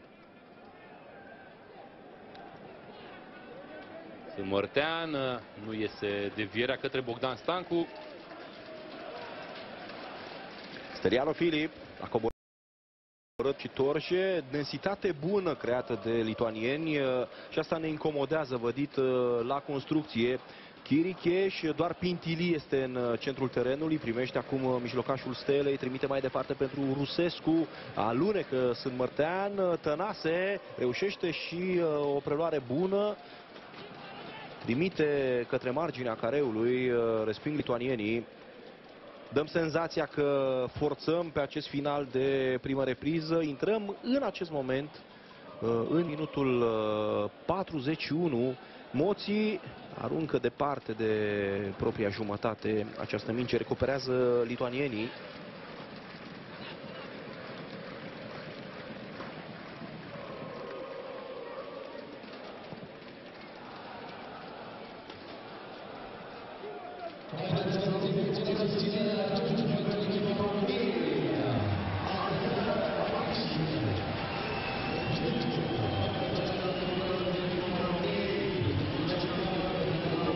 S2: Mărtean, nu iese devierea către Bogdan Stancu.
S1: Steriano Filip a coborât și torșe, densitate bună creată de lituanieni și asta ne incomodează, vădit la construcție. Chiricheș, doar Pintili este în uh, centrul terenului, primește acum uh, mijlocașul Stelei, trimite mai departe pentru Rusescu, alunecă sunt Mărtean, uh, Tănase, reușește și o preluare bună, trimite către marginea careului, resping lituanienii. Dăm senzația că forțăm pe acest final de primă repriză, intrăm în acest moment în minutul 41 Moții aruncă departe de propria jumătate această minge, recuperează lituanienii.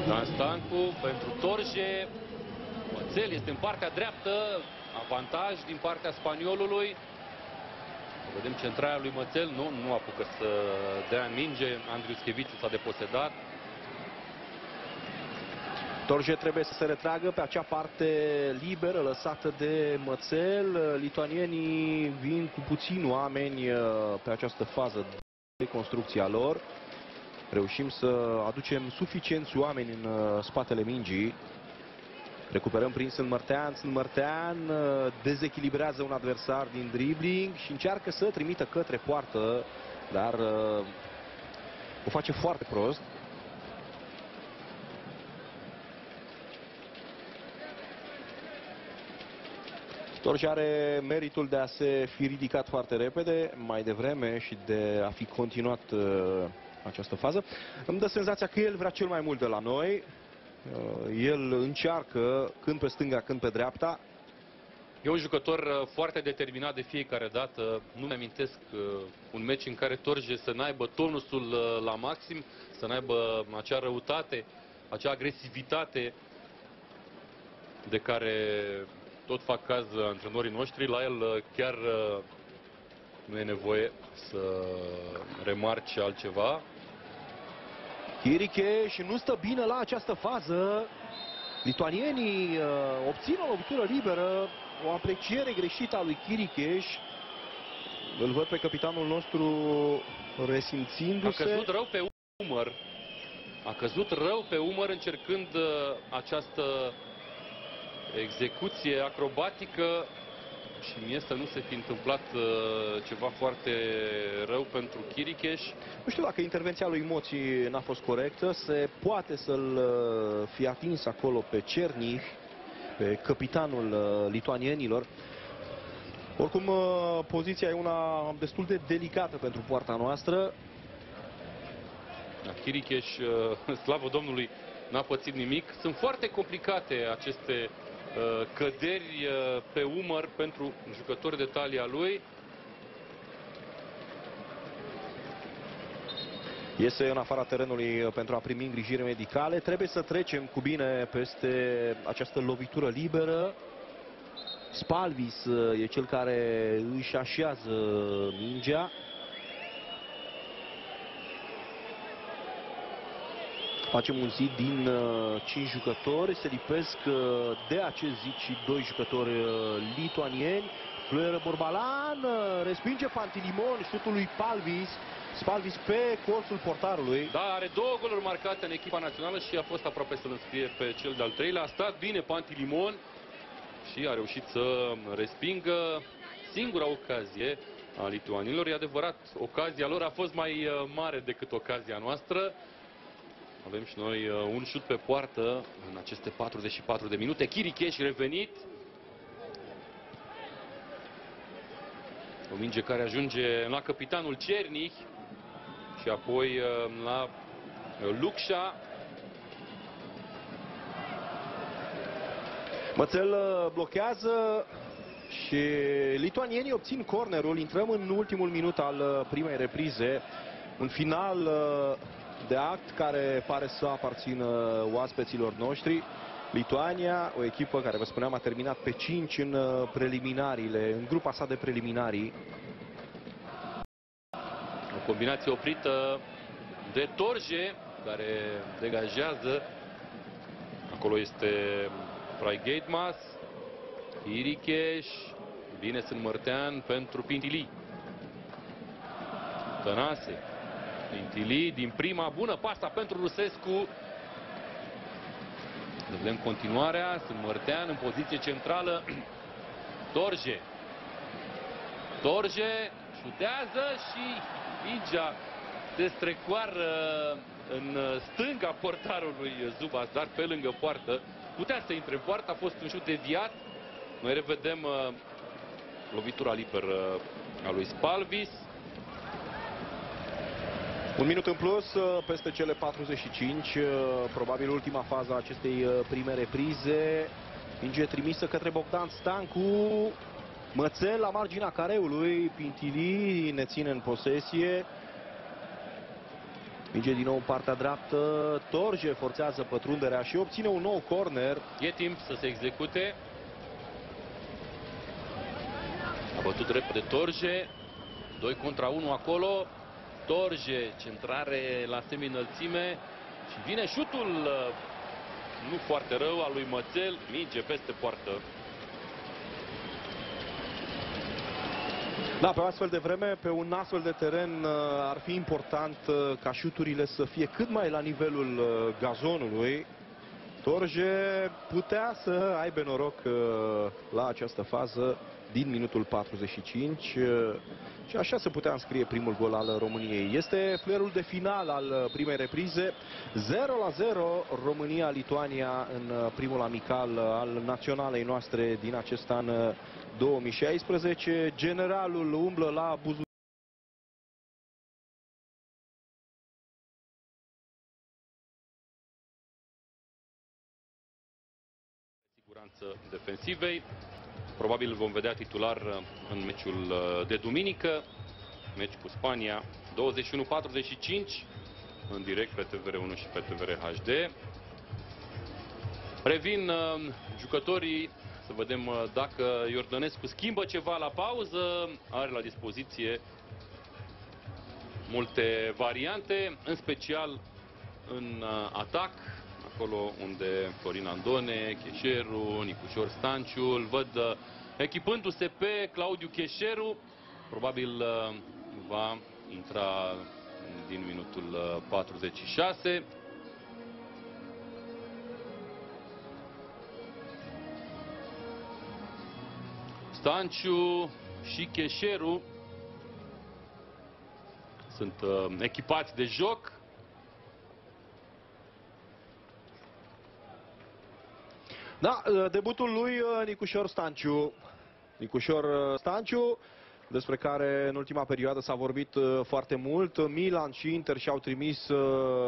S2: Dan Stancu pentru Torje. Mățel este în partea dreaptă. Avantaj din partea spaniolului. Vedem centrarea lui Mățel. Nu, nu apucă să dea în minge. Andriu Scheviciu s-a deposedat.
S1: Torje trebuie să se retragă pe acea parte liberă lăsată de Mățel. Lituanienii vin cu puțini oameni uh, pe această fază de construcția lor reușim să aducem suficienți oameni în uh, spatele mingii. Recuperăm prin Sânmărtean. Sânmărtean uh, dezechilibrează un adversar din dribbling și încearcă să trimită către poartă, dar uh, o face foarte prost. Storj are meritul de a se fi ridicat foarte repede, mai devreme și de a fi continuat această fază. Îmi dă senzația că el vrea cel mai mult de la noi. Uh, el încearcă când pe stânga, când pe dreapta.
S2: E un jucător uh, foarte determinat de fiecare dată. Nu mi amintesc uh, un meci în care Torje să n-aibă tonusul la maxim, să n-aibă acea răutate, acea agresivitate de care tot fac caz antrenorii noștri. La el chiar nu e nevoie să remarci altceva.
S1: Chiriche și nu stă bine la această fază. Lituanienii uh, obțin o lovitură liberă, o apreciere greșită a lui Chiricheș. Îl văd pe capitanul nostru resimțindu-se.
S2: A căzut rău pe umăr. a căzut rău pe umăr încercând uh, această execuție acrobatică și mie să nu se fi întâmplat uh, ceva foarte rău pentru Chiricheș.
S1: Nu știu dacă intervenția lui Moții n-a fost corectă, se poate să-l uh, fi atins acolo pe Cernih, pe capitanul uh, lituanienilor. Oricum, uh, poziția e una destul de delicată pentru poarta noastră.
S2: Da, Chiricheș, uh, [LAUGHS] slavă Domnului, n-a pățit nimic. Sunt foarte complicate aceste uh, căderi uh, pe umăr pentru jucători de talia lui.
S1: Iese în afara terenului uh, pentru a primi îngrijire medicale. Trebuie să trecem cu bine peste această lovitură liberă. Spalvis uh, e cel care își așează mingea. Facem un zid din uh, 5 jucători. Se lipesc uh, de acest zid și doi jucători uh, lituanieni. Fluieră Borbalan, uh, respinge Pantilimon, șutul lui Palvis. Spalvis pe colțul portarului.
S2: Da, are două goluri marcate în echipa națională și a fost aproape să-l înscrie pe cel de-al treilea. A stat bine Pantilimon și a reușit să respingă singura ocazie a lituanilor. E adevărat, ocazia lor a fost mai uh, mare decât ocazia noastră. Avem și noi uh, un șut pe poartă în aceste 44 de minute. Chiricheș revenit. O minge care ajunge la capitanul Cernih și apoi uh, la uh, Luxa.
S1: Mățel uh, blochează și lituanienii obțin cornerul. Intrăm în ultimul minut al uh, primei reprize. Un final uh, de act care pare să aparțină oaspeților noștri. Lituania, o echipă care, vă spuneam, a terminat pe 5 în uh, preliminariile, în grupa sa de preliminarii.
S2: O combinație oprită de Torje, care degajează. Acolo este Frai Gatemas, Iricheș, bine sunt Mărtean pentru Pintili. Tănase, Pintili din prima bună pasta pentru Rusescu. Vedem continuarea, sunt Mărtean în poziție centrală. [CLEARS THROAT] Torje. Torje șutează și mingea se strecoară în stânga portarului Zubas, dar pe lângă poartă. Putea să intre în poartă, a fost un șut deviat. Noi revedem uh, lovitura liberă a lui Spalvis.
S1: Un minut în plus, uh, peste cele 45, uh, probabil ultima fază a acestei uh, prime reprize. Minge trimisă către Bogdan Stancu. Mățel la marginea careului. Pintili ne ține în posesie. Minge din nou în partea dreaptă. Torje forțează pătrunderea și obține un nou corner.
S2: E timp să se execute. A bătut repede Torje. 2 contra 1 acolo. Torje, centrare la semi-înălțime. Și vine șutul uh, nu foarte rău al lui Mățel. Minge peste poartă.
S1: Da, pe o astfel de vreme, pe un astfel de teren, uh, ar fi important uh, ca șuturile să fie cât mai la nivelul uh, gazonului. Torje putea să aibă noroc la această fază din minutul 45 și așa se putea înscrie primul gol al României. Este flerul de final al primei reprize. 0 la 0 România-Lituania în primul amical al naționalei noastre din acest an 2016. Generalul umblă la buzul
S2: siguranță defensivei. Probabil vom vedea titular uh, în meciul uh, de duminică, meci cu Spania, 21-45, în direct pe TVR1 și pe TVR HD. Revin uh, jucătorii, să vedem uh, dacă Iordănescu schimbă ceva la pauză, are la dispoziție multe variante, în special în uh, atac, acolo unde Florin Andone, Cheșeru, Nicușor Stanciul, văd uh, echipându-se pe Claudiu Cheșeru, probabil uh, va intra din minutul uh, 46. Stanciu și Cheșeru sunt echipați de joc.
S1: Da, debutul lui uh, Nicușor Stanciu. Nicușor uh, Stanciu, despre care în ultima perioadă s-a vorbit uh, foarte mult. Milan și Inter și-au trimis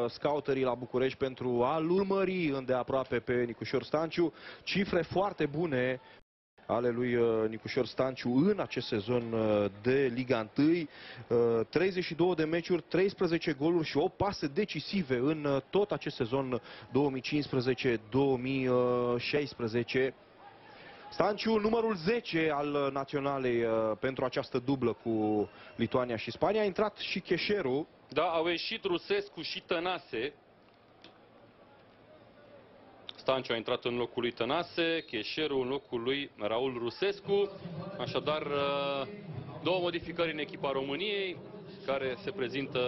S1: scouterii la București pentru a-l urmări îndeaproape pe Nicușor Stanciu. Cifre foarte bune ale lui uh, Nicușor Stanciu în acest sezon uh, de Liga 1. 32 uh, de meciuri, 13 goluri și 8 pase decisive în tot acest sezon 2015-2016. Stanciu, numărul 10 al naționalei pentru această dublă cu Lituania și Spania. A intrat și Cheșeru.
S2: Da, au ieșit Rusescu și Tănase. Stanciu a intrat în locul lui Tănase, Cheșeru în locul lui Raul Rusescu. Așadar, uh, două modificări în echipa României, care se prezintă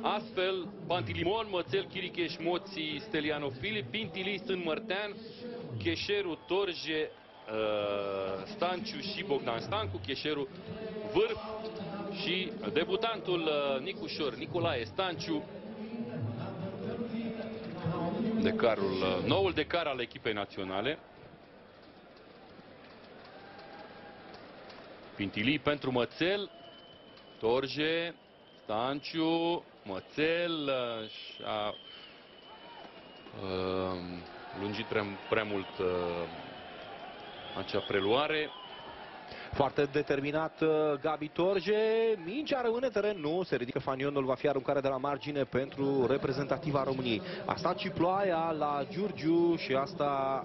S2: astfel. Pantilimon, Mățel, Chiricheș, Moții, Steliano Filip, Pintili, Stân Mărtean, Cheșeru, Torje, uh, Stanciu și Bogdan Stancu, Cheșeru vârf și debutantul uh, Nicușor, Nicolae Stanciu, decarul, uh, noul decar al echipei naționale. Pintilii pentru Mățel, Torje, Stanciu, Mățel uh, și-a uh, lungit prea, prea mult uh, acea preluare.
S1: Foarte determinat uh, Gabi Torje. Mingea rămâne teren. Nu, se ridică Fanionul. Va fi aruncare de la margine pentru reprezentativa României. A stat și ploaia la Giurgiu și asta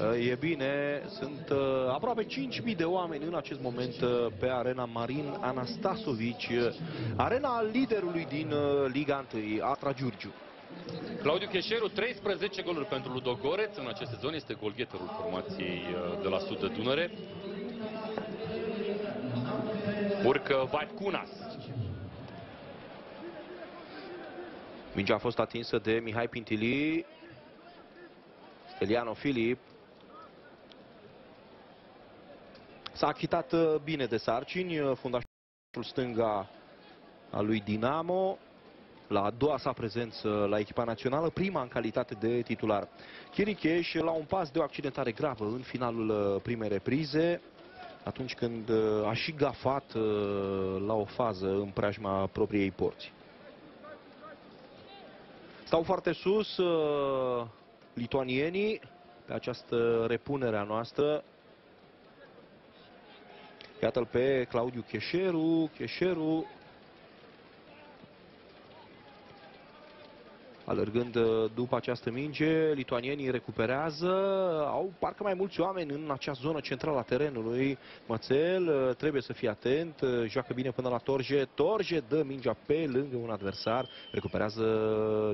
S1: uh, e bine. Sunt uh, aproape 5.000 de oameni în acest moment pe arena Marin Anastasovici. Arena liderului din Liga 1, Atra Giurgiu.
S2: Claudiu Cheșeru, 13 goluri pentru Ludogoreț. În acest sezon este golgheterul formației de la Sudă Dunăre. Urcă Vatkunas.
S1: Mingea a fost atinsă de Mihai Pintili. Steliano Filip. S-a achitat uh, bine de sarcini. Uh, fundașul stânga a lui Dinamo la a doua sa prezență la echipa națională, prima în calitate de titular. Chiricheș la un pas de o accidentare gravă în finalul uh, primei reprize atunci când uh, a și gafat uh, la o fază în preajma propriei porți. Stau foarte sus uh, lituanienii pe această repunere a noastră. Iată-l pe Claudiu Cheșeru. Cheșeru Alergând uh, după această minge, lituanienii recuperează, au parcă mai mulți oameni în acea zonă centrală a terenului. Mățel uh, trebuie să fie atent, uh, joacă bine până la Torje. Torje dă mingea pe lângă un adversar, recuperează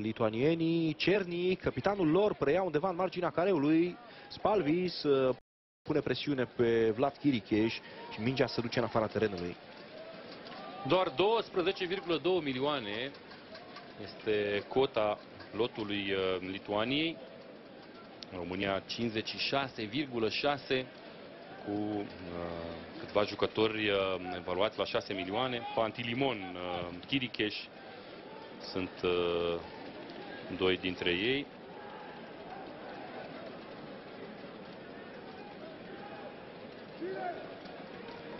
S1: lituanienii. Cerni, capitanul lor, preia undeva în marginea careului. Spalvis pune presiune pe Vlad Chiricheș și mingea se duce în afara terenului.
S2: Doar 12,2 milioane este cota lotului uh, Lituaniei. România 56,6 cu uh, câțiva jucători uh, evaluați la 6 milioane. Pantilimon, uh, Chiricheș sunt uh, doi dintre ei.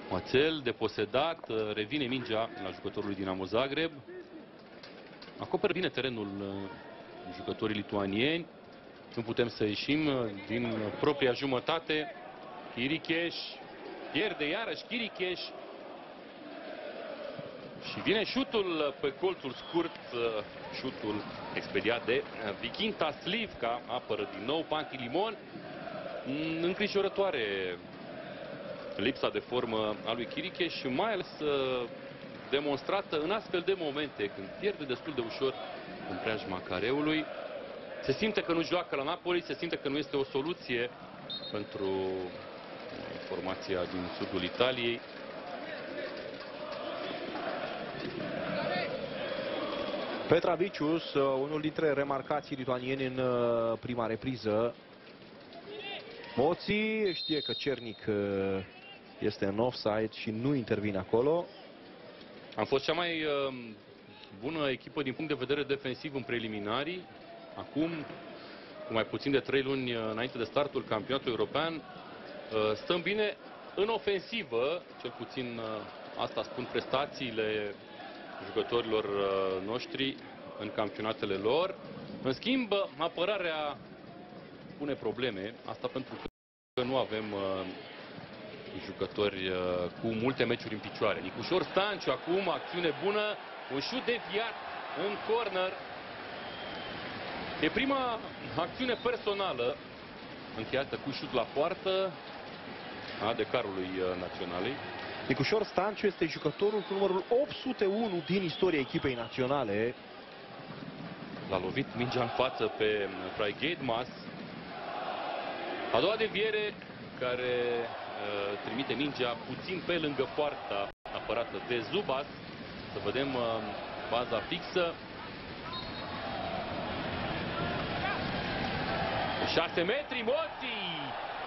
S2: Mațel, deposedat, uh, revine mingea la jucătorul Dinamo Zagreb. Acoperă bine terenul uh, jucătorii lituanieni. Nu putem să ieșim uh, din propria jumătate. Chiricheș pierde iarăși Chiricheș. Și vine șutul pe colțul scurt, uh, șutul expediat de Vikinta Slivka, apără din nou Pantilimon. Mm, îngrijorătoare lipsa de formă a lui Chiricheș și mai ales demonstrată în astfel de momente, când pierde destul de ușor în preajma careului. Se simte că nu joacă la Napoli, se simte că nu este o soluție pentru formația din sudul Italiei.
S1: Petra Vicius, unul dintre remarcații lituanieni în uh, prima repriză. Moții știe că Cernic uh, este în offside și nu intervine acolo.
S2: Am fost cea mai uh, bună echipă din punct de vedere defensiv în preliminarii. Acum, cu mai puțin de 3 luni uh, înainte de startul campionatului european, uh, stăm bine în ofensivă, cel puțin uh, asta spun prestațiile jucătorilor uh, noștri în campionatele lor. În schimb, apărarea pune probleme, asta pentru că nu avem uh, jucători uh, cu multe meciuri în picioare. Nicușor Stanciu acum, acțiune bună, un șut deviat în corner. E prima acțiune personală încheiată cu șut la poartă a decarului uh, naționalei.
S1: Nicușor Stanciu este jucătorul cu numărul 801 din istoria echipei naționale.
S2: L-a lovit mingea în față pe Frai Gatemas. A doua deviere care uh, trimite mingea puțin pe lângă poarta apărată de Zubas. Să vedem uh, baza fixă. 6 metri, Moti!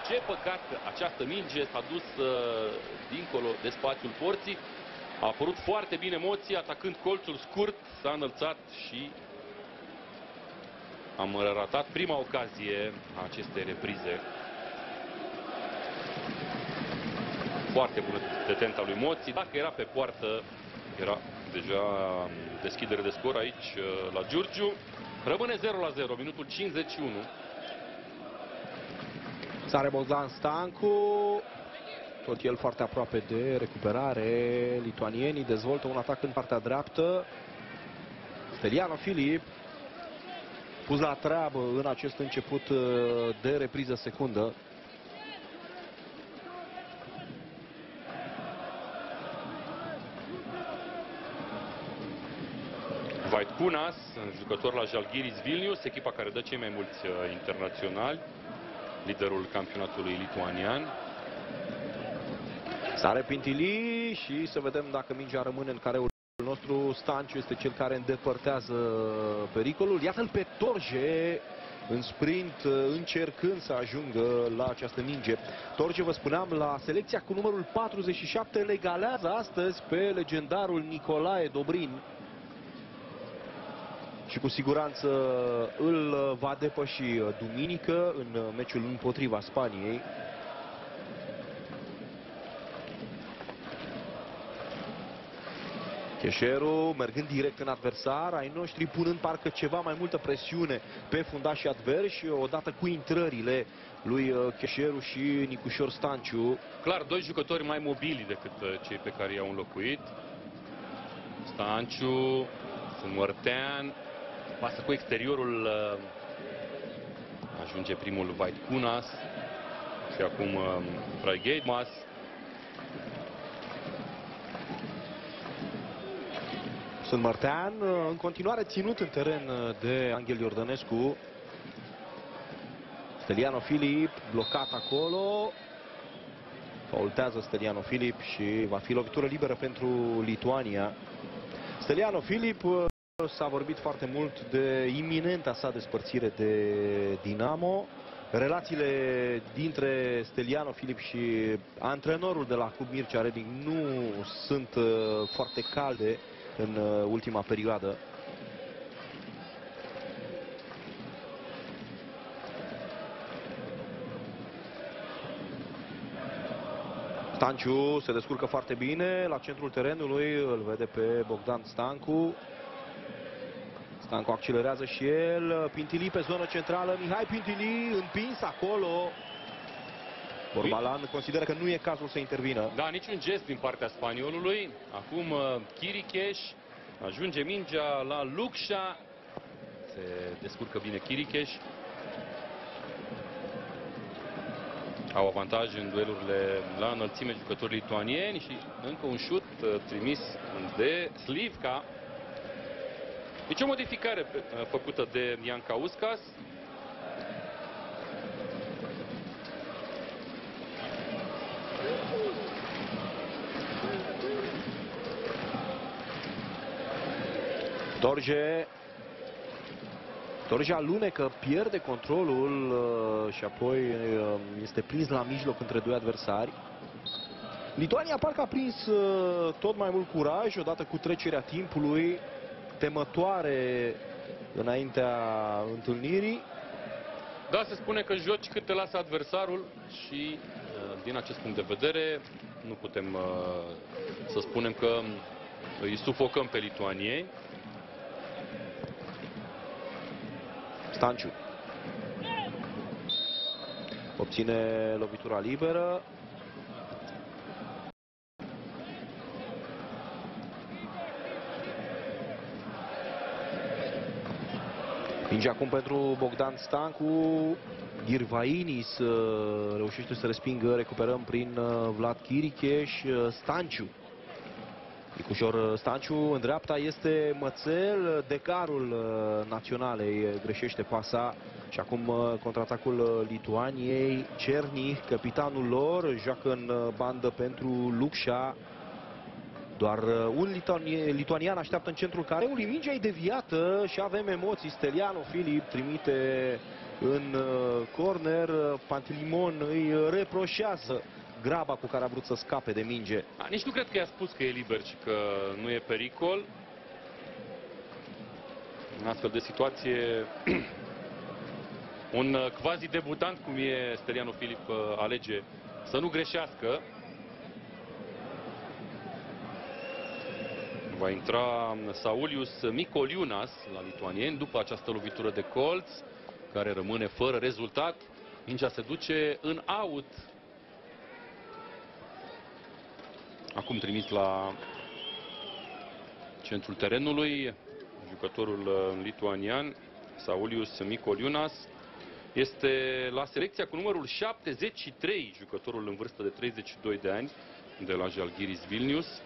S2: Ce păcat că această minge s-a dus uh, dincolo de spațiul porții. A apărut foarte bine emoții, atacând colțul scurt, s-a înălțat și am ratat prima ocazie a acestei reprize. Foarte bună detenta lui Moții. Dacă era pe poartă, era deja deschidere de scor aici uh, la Giurgiu. Rămâne 0 la 0, minutul 51.
S1: Sare Bogdan Stancu, tot el foarte aproape de recuperare. Lituanienii dezvoltă un atac în partea dreaptă. Steliano Filip pus la treabă în acest început uh, de repriză secundă.
S2: Vaitkunas, jucător la Jalgiris Vilnius, echipa care dă cei mai mulți uh, internaționali, liderul campionatului lituanian.
S1: Sare Pintili și să vedem dacă mingea rămâne în careul nostru. Stanciu este cel care îndepărtează pericolul. Iată-l pe Torje în sprint, încercând să ajungă la această minge. Torje, vă spuneam, la selecția cu numărul 47 legalează astăzi pe legendarul Nicolae Dobrin. Și cu siguranță îl va depăși duminică în meciul împotriva Spaniei. Cheșeru mergând direct în adversar, ai noștri punând parcă ceva mai multă presiune pe fundașii adversi, odată cu intrările lui uh, Cheșeru și Nicușor Stanciu.
S2: Clar, doi jucători mai mobili decât uh, cei pe care i-au înlocuit. Stanciu, Mărtean, pasă cu exteriorul, uh, ajunge primul Vaitkunas și acum Frai Mas.
S1: Sunt Mărtean, în continuare ținut în teren de Angel Iordănescu. Steliano Filip, blocat acolo. Faultează Steliano Filip și va fi lovitură liberă pentru Lituania. Steliano Filip s-a vorbit foarte mult de iminenta sa despărțire de Dinamo. Relațiile dintre Steliano Filip și antrenorul de la Club Mircea Reading nu sunt foarte calde în uh, ultima perioadă. Stanciu se descurcă foarte bine la centrul terenului, îl vede pe Bogdan Stancu. Stancu accelerează și el, Pintili pe zonă centrală, Mihai Pintili împins acolo. Borbalan consideră că nu e cazul să intervină.
S2: Da, niciun gest din partea spaniolului. Acum uh, Chiricheș ajunge mingea la Luxa. Se descurcă bine Chiricheș. Au avantaj în duelurile la înălțime jucătorii lituanieni și încă un șut uh, trimis de Slivka. Deci o modificare uh, făcută de Ian Kauskas.
S1: Torje Torje alunecă, pierde controlul uh, și apoi uh, este prins la mijloc între doi adversari. Lituania parcă a prins uh, tot mai mult curaj odată cu trecerea timpului, temătoare înaintea întâlnirii.
S2: Da, se spune că joci cât te lasă adversarul și uh, din acest punct de vedere nu putem uh, să spunem că îi sufocăm pe lituaniei.
S1: Stanciu. Obține lovitura liberă. Minge acum pentru Bogdan Stancu. Girvainis uh, reușește să respingă, recuperăm prin uh, Vlad Chiricheș, uh, Stanciu. Nicușor Stanciu în dreapta este Mățel, decarul naționalei greșește pasa și acum contraatacul Lituaniei, Cerni, capitanul lor, joacă în bandă pentru Luxa. Doar un lituanian așteaptă în centrul careului, mingea e deviată și avem emoții. Steliano Filip trimite în uh, corner. Pantilimon îi reproșează graba cu care a vrut să scape de minge.
S2: A, nici nu cred că i-a spus că e liber și că nu e pericol. În astfel de situație, [CLEARS THROAT] un uh, quasi debutant cum e Steliano Filip uh, alege să nu greșească. Va intra Saulius Micoliunas la lituanieni după această lovitură de colț care rămâne fără rezultat. Mingea se duce în out. Acum trimis la centrul terenului jucătorul uh, lituanian Saulius Micoliunas. Este la selecția cu numărul 73, jucătorul în vârstă de 32 de ani de la Jalgiris Vilnius.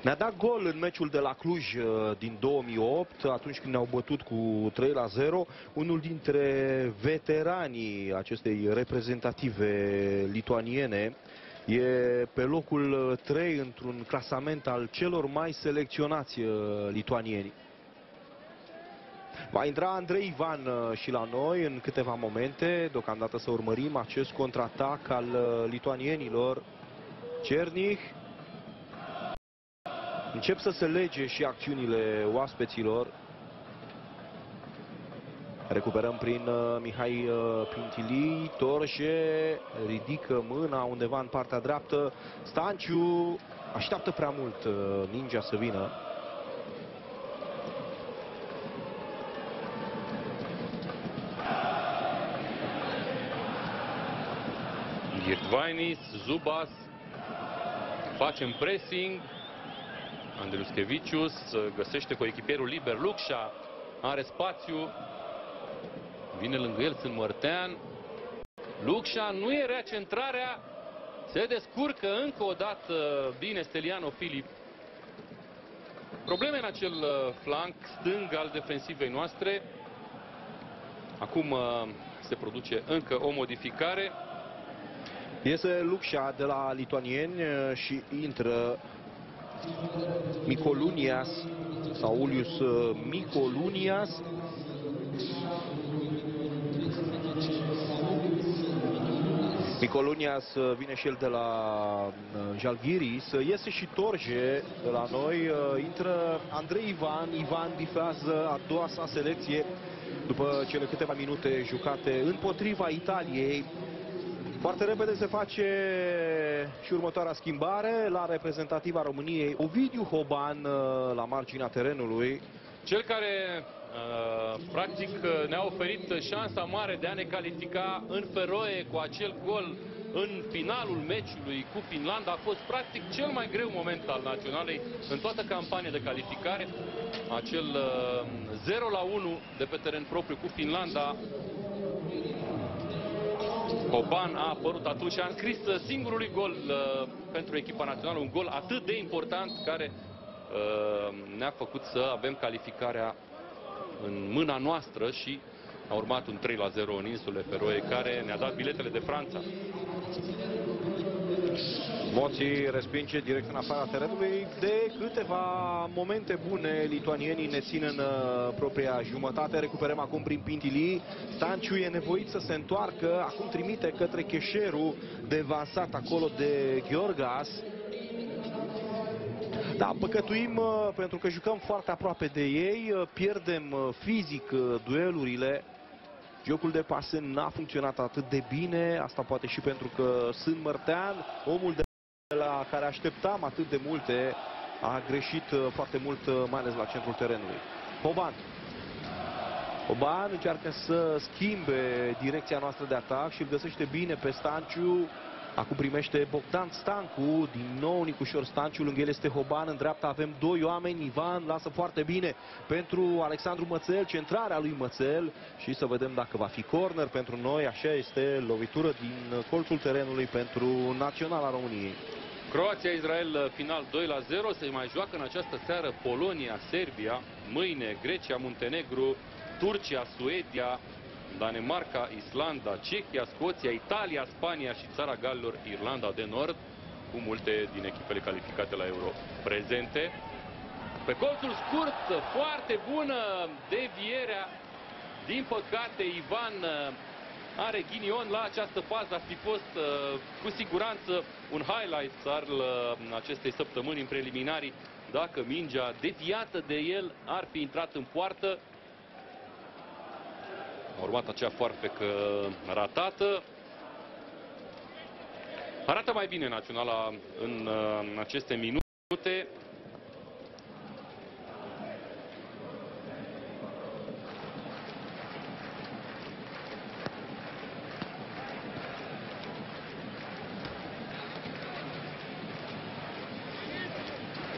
S1: Ne-a dat gol în meciul de la Cluj uh, din 2008, atunci când ne-au bătut cu 3 la 0, unul dintre veteranii acestei reprezentative lituaniene. E pe locul 3 într-un clasament al celor mai selecționați uh, lituanieni. Va intra Andrei Ivan uh, și la noi în câteva momente. Deocamdată să urmărim acest contraatac al lituanienilor. Cernich Încep să se lege și acțiunile oaspeților. Recuperăm prin uh, Mihai uh, Pintili, Torje, ridică mâna undeva în partea dreaptă. Stanciu așteaptă prea mult uh, Ninja să vină.
S2: Girtvainis, Zubas, facem pressing, Andriuschevicius găsește cu echipierul liber Luxa, are spațiu, vine lângă el, sunt Mărtean. Luxa nu e rea centrarea, se descurcă încă o dată bine Steliano Filip. Probleme în acel uh, flanc stâng al defensivei noastre. Acum uh, se produce încă o modificare.
S1: Iese Luxa de la lituanieni uh, și intră Micolunias, Saulius uh, Micolunias. Micolunias uh, vine și el de la uh, Jalgiris, iese și Torje de la noi, intră Andrei Ivan, Ivan bifează a doua sa selecție după cele câteva minute jucate împotriva Italiei. Foarte repede se face și următoarea schimbare la reprezentativa României, Ovidiu Hoban uh, la marginea terenului.
S2: Cel care uh, practic ne-a oferit șansa mare de a ne califica în Feroe cu acel gol în finalul meciului cu Finlanda a fost practic cel mai greu moment al naționalei în toată campania de calificare. Acel uh, 0 la 1 de pe teren propriu cu Finlanda Coban a apărut atunci și a înscris singurului gol uh, pentru echipa națională, un gol atât de important care uh, ne-a făcut să avem calificarea în mâna noastră și a urmat un 3 la 0 în insulele Feroe care ne-a dat biletele de Franța.
S1: Moții respinge direct în afara terenului. De câteva momente bune, lituanienii ne țin în uh, propria jumătate. Recuperăm acum prin Pintili. Stanciu e nevoit să se întoarcă. Acum trimite către Cheșeru, devansat acolo de Gheorgas. Da, păcătuim uh, pentru că jucăm foarte aproape de ei, uh, pierdem uh, fizic duelurile. Jocul de pase n-a funcționat atât de bine, asta poate și pentru că sunt Mărtean, omul de la care așteptam atât de multe, a greșit foarte mult, mai ales la centrul terenului. Hoban. Hoban încearcă să schimbe direcția noastră de atac și îl găsește bine pe Stanciu. Acum primește Bogdan Stancu, din nou Nicușor Stanciu, lângă el este Hoban, în dreapta avem doi oameni, Ivan lasă foarte bine pentru Alexandru Mățel, centrarea lui Mățel. Și să vedem dacă va fi corner pentru noi, așa este lovitură din colțul terenului pentru Naționala României.
S2: Croația-Israel final 2 la 0, se mai joacă în această seară Polonia, Serbia, mâine Grecia, Muntenegru, Turcia, Suedia, Danemarca, Islanda, Cehia, Scoția, Italia, Spania și țara Galilor, Irlanda de Nord, cu multe din echipele calificate la Euro prezente. Pe colțul scurt, foarte bună devierea. Din păcate, Ivan uh, are ghinion la această fază. Ar fi fost uh, cu siguranță un highlight al uh, acestei săptămâni în preliminarii dacă mingea deviată de el ar fi intrat în poartă. A urmat acea foarfecă ratată. Arată mai bine Naționala în, în aceste minute.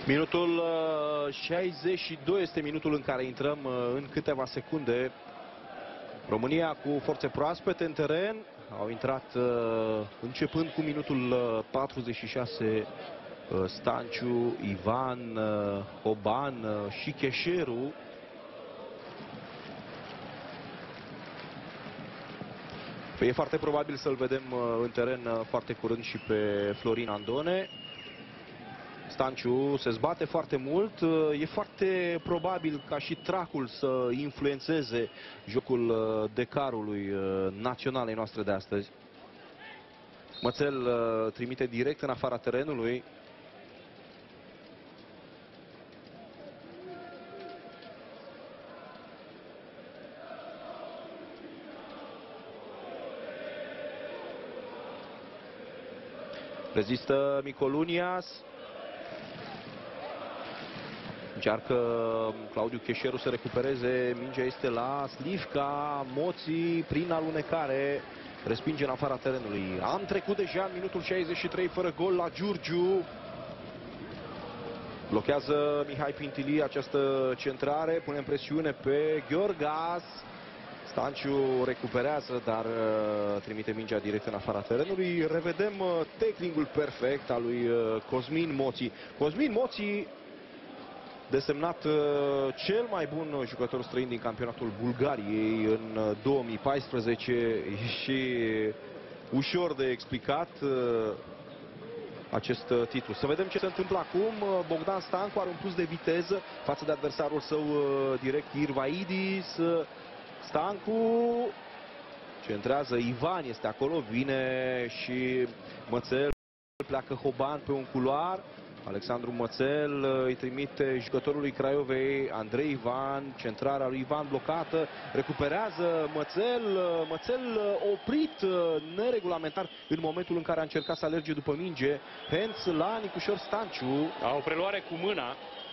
S1: Minutul 62 uh, este minutul în care intrăm uh, în câteva secunde România cu forțe proaspete în teren. Au intrat uh, începând cu minutul 46 uh, uh, Stanciu, Ivan, Oban și Cheșeru. Păi e foarte probabil să-l vedem în teren foarte curând și pe Florin Andone. Stanciu se zbate foarte mult. E foarte probabil ca și tracul să influențeze jocul uh, decarului uh, naționalei noastre de astăzi. Mățel uh, trimite direct în afara terenului. Rezistă Micolunias. Încearcă Claudiu Cheșeru să recupereze. Mingea este la Slivca. Moții prin alunecare. Respinge în afara terenului. Am trecut deja în minutul 63 fără gol la Giurgiu. Blochează Mihai Pintili această centrare. Pune în presiune pe Gheorgas. Stanciu recuperează, dar uh, trimite mingea direct în afara terenului. Revedem uh, technicul perfect al lui uh, Cosmin Moții. Cosmin Moții desemnat uh, cel mai bun jucător străin din campionatul Bulgariei în 2014 uh, și ușor de explicat uh, acest titlu. Să vedem ce se întâmplă acum. Bogdan Stancu are un plus de viteză față de adversarul său direct Irvaidis. Stancu centrează, Ivan este acolo, vine și Mățel pleacă Hoban pe un culoar. Alexandru Mățel uh, îi trimite jucătorului Craiovei Andrei Ivan, centrarea lui Ivan blocată, recuperează Mățel, uh, Mățel uh, oprit neregulamentar în momentul în care a încercat să alerge după minge, Hens la Nicușor Stanciu.
S2: A o preluare cu mâna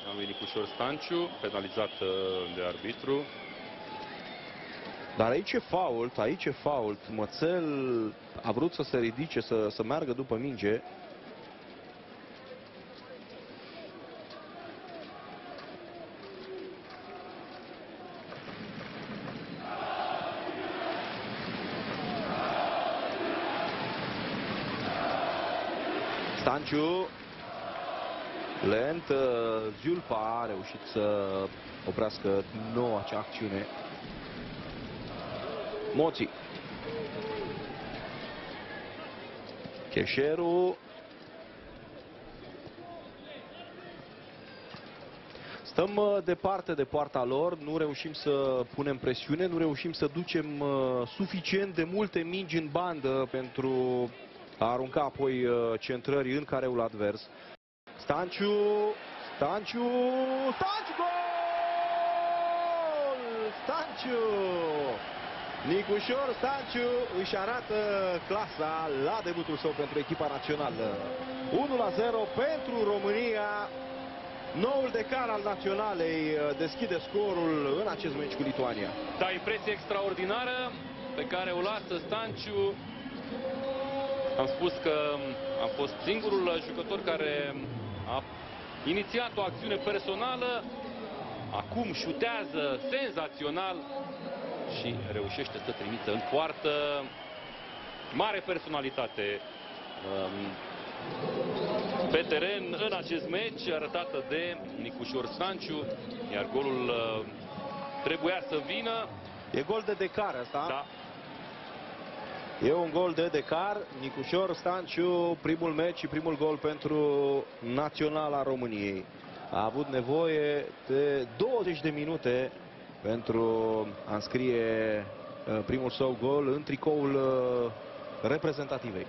S2: a lui Nicușor Stanciu, penalizat de arbitru.
S1: Dar aici e fault, aici e fault. Mățel a vrut să se ridice, să, să meargă după minge. reușit să oprească noua acea acțiune. Moții. Cheșeru. Stăm uh, departe de poarta lor, nu reușim să punem presiune, nu reușim să ducem uh, suficient de multe mingi în bandă pentru a arunca apoi uh, centrări în careul advers. Stanciu Stanciu, Stanciu, gol! Stanciu! Nicușor Stanciu își arată clasa la debutul său pentru echipa națională. 1-0 pentru România. Noul decar al naționalei uh, deschide scorul în acest meci cu Lituania.
S2: Da, impresie extraordinară pe care o lasă Stanciu. Am spus că a fost singurul jucător care a inițiat o acțiune personală. Acum șutează senzațional și reușește să trimită în poartă. Mare personalitate um, pe teren în acest meci, arătată de Nicușor Stanciu, iar golul uh, trebuia să vină.
S1: E gol de decar asta.
S2: Da.
S1: E un gol de decar. Nicușor Stanciu, primul meci și primul gol pentru Naționala României. A avut nevoie de 20 de minute pentru a înscrie uh, primul său gol în tricoul uh, reprezentativei.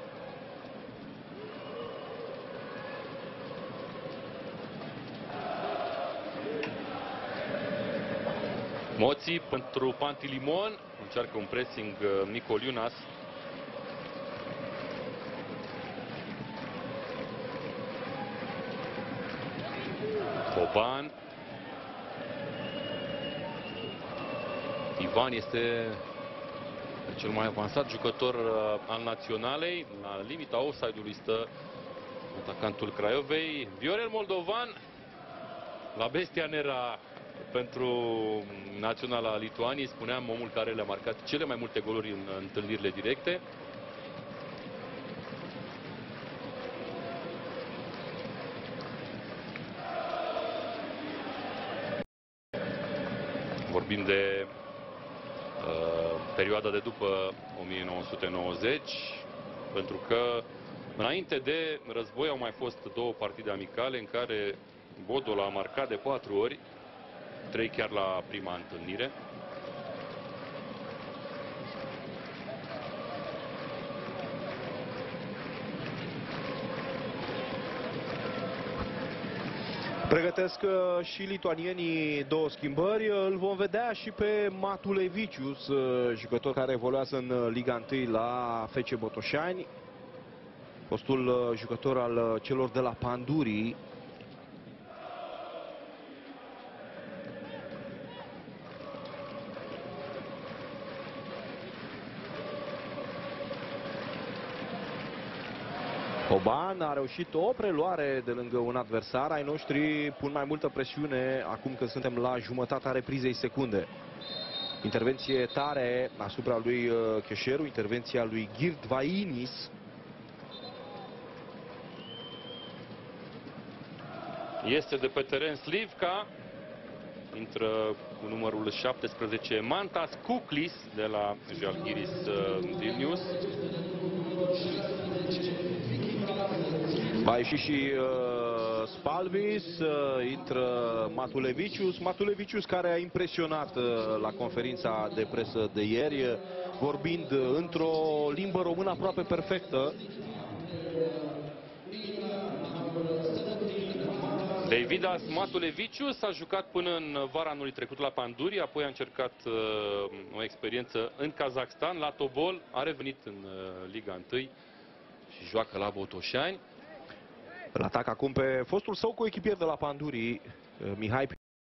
S2: Moții pentru Pantilimon. Încearcă un pressing uh, Boban. Ivan este cel mai avansat jucător uh, al naționalei. La limita offside-ului stă atacantul Craiovei. Viorel Moldovan la Bestia Nera pentru Naționala Lituaniei, spuneam, omul care le-a marcat cele mai multe goluri în întâlnirile directe. De uh, perioada de după 1990, pentru că înainte de război au mai fost două partide amicale în care Bodol a marcat de patru ori, trei chiar la prima întâlnire.
S1: Pregătesc uh, și lituanienii două schimbări. Îl vom vedea și pe Matulevicius, uh, jucător care evoluează în uh, Liga 1 la FC Botoșani. Fostul jucător al celor de la Pandurii. Oban a reușit o preluare de lângă un adversar. Ai noștri pun mai multă presiune acum că suntem la jumătatea reprizei secunde. Intervenție tare asupra lui uh, Cheșeru, intervenția lui Girt Vainis.
S2: Este de pe teren Slivka. Intră cu numărul 17 Mantas Kuklis de la Jalgiris uh, Vilnius.
S1: Va ieși și uh, Spalvis, uh, intră Matulevicius. Matulevicius care a impresionat uh, la conferința de presă de ieri, uh, vorbind uh, într-o limbă română aproape perfectă.
S2: Davidas Matulevicius a jucat până în vara anului trecut la Panduri, apoi a încercat uh, o experiență în Kazakhstan, la Tobol, a revenit în uh, Liga 1 și joacă la Botoșani.
S1: Îl atac acum pe fostul său coechipier de la Pandurii, Mihai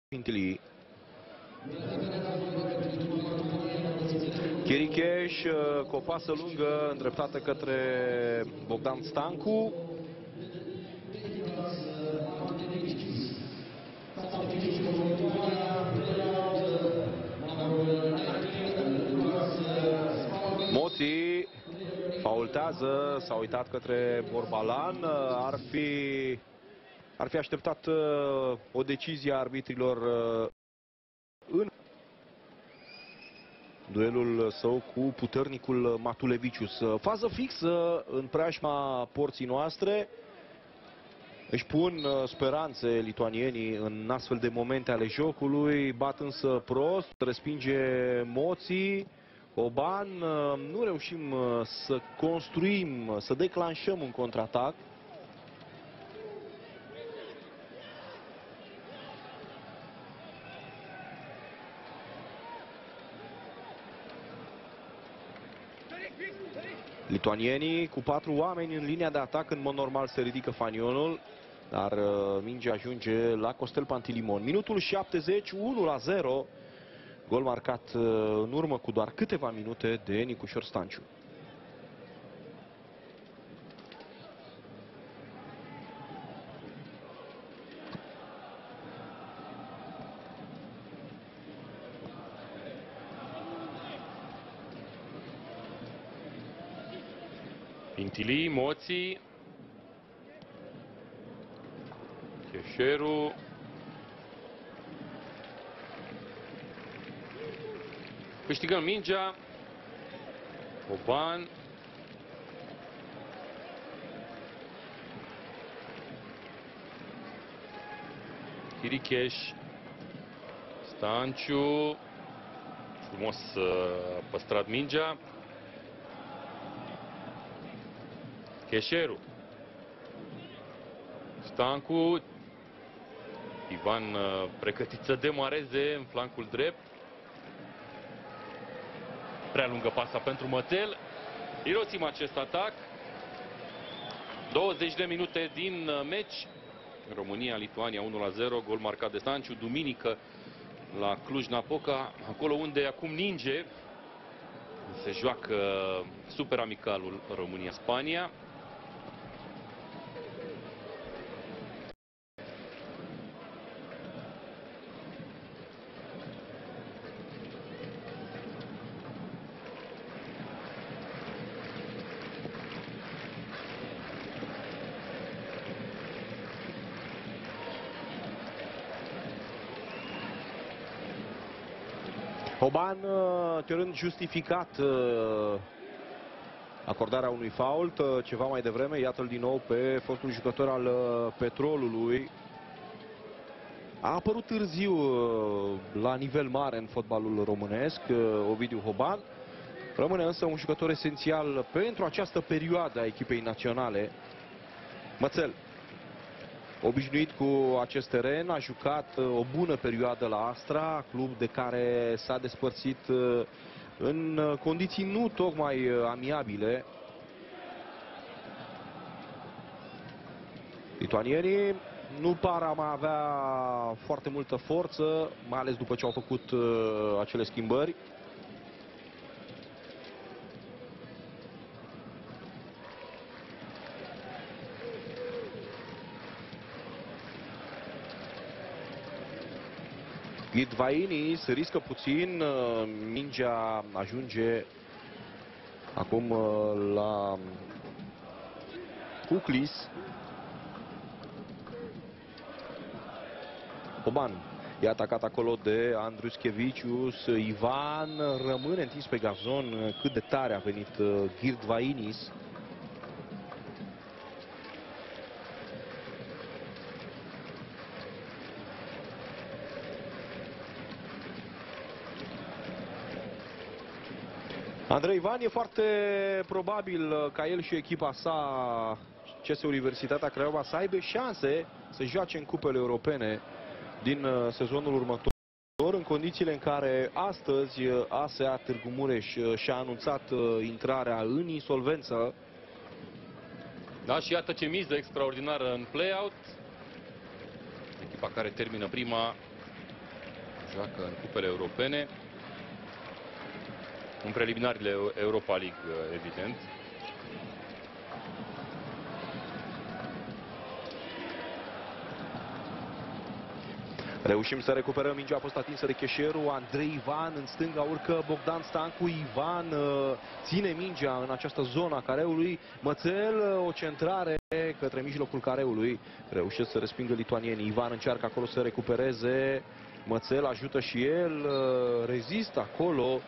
S1: Pintili. Chiricheș, cu o pasă lungă îndreptată către Bogdan Stancu. Moții faultează, s-a uitat către Borbalan, ar fi, ar fi așteptat uh, o decizie a arbitrilor uh, în duelul său cu puternicul Matulevicius. Fază fixă în preajma porții noastre. Își pun uh, speranțe lituanienii în astfel de momente ale jocului, bat însă prost, respinge moții. Oban, uh, nu reușim uh, să construim, să declanșăm un contraatac. Lituanienii cu patru oameni în linia de atac, în mod normal se ridică fanionul, dar uh, mingea ajunge la Costel Pantilimon. Minutul 70, 1 la 0, gol marcat uh, în urmă cu doar câteva minute de Nicușor Stanciu.
S2: Pintili, Moții. Cheșeru. Câștigăm mingea. Oban. Chiricheș. Stanciu. Frumos uh, păstrat mingea. Cheșeru. Stancu. Ivan uh, pregătit să demareze în flancul drept. Prea lungă pasa pentru Mățel. Irosim acest atac. 20 de minute din uh, meci. România-Lituania 1-0, gol marcat de Stanciu. Duminică la Cluj-Napoca, acolo unde acum ninge. Se joacă super amicalul România-Spania.
S1: Hoban uh, cerând justificat uh, acordarea unui fault uh, ceva mai devreme, iată-l din nou pe fostul jucător al Petrolului. A apărut târziu la nivel mare în fotbalul românesc, Ovidiu Hoban. Rămâne însă un jucător esențial pentru această perioadă a echipei naționale. Mățel, obișnuit cu acest teren, a jucat uh, o bună perioadă la Astra, club de care s-a despărțit uh, în uh, condiții nu tocmai amiabile. Lituanienii nu par a mai avea foarte multă forță, mai ales după ce au făcut acele schimbări. Gidvaini se riscă puțin, uh, mingea ajunge acum uh, la Cuclis. Oban e atacat acolo de Andruschevicius. Ivan rămâne întins pe gazon. Cât de tare a venit uh, Girdvainis. Andrei Ivan e foarte probabil uh, ca el și echipa sa CS Universitatea Craiova să aibă șanse să joace în cupele europene din uh, sezonul următor în condițiile în care astăzi uh, ASEA Târgu Mureș și-a anunțat intrarea în insolvență.
S2: Da, și iată ce miză extraordinară în play-out. Echipa care termină prima joacă în cupele europene în preliminariile Europa League, evident.
S1: Reușim să recuperăm mingea, a fost atinsă de Cheșeru, Andrei Ivan, în stânga urcă Bogdan Stancu, Ivan uh, ține mingea în această zonă a careului, Mățel, uh, o centrare către mijlocul careului, reușesc să respingă lituanienii, Ivan încearcă acolo să recupereze, Mățel ajută și el, uh, rezistă acolo,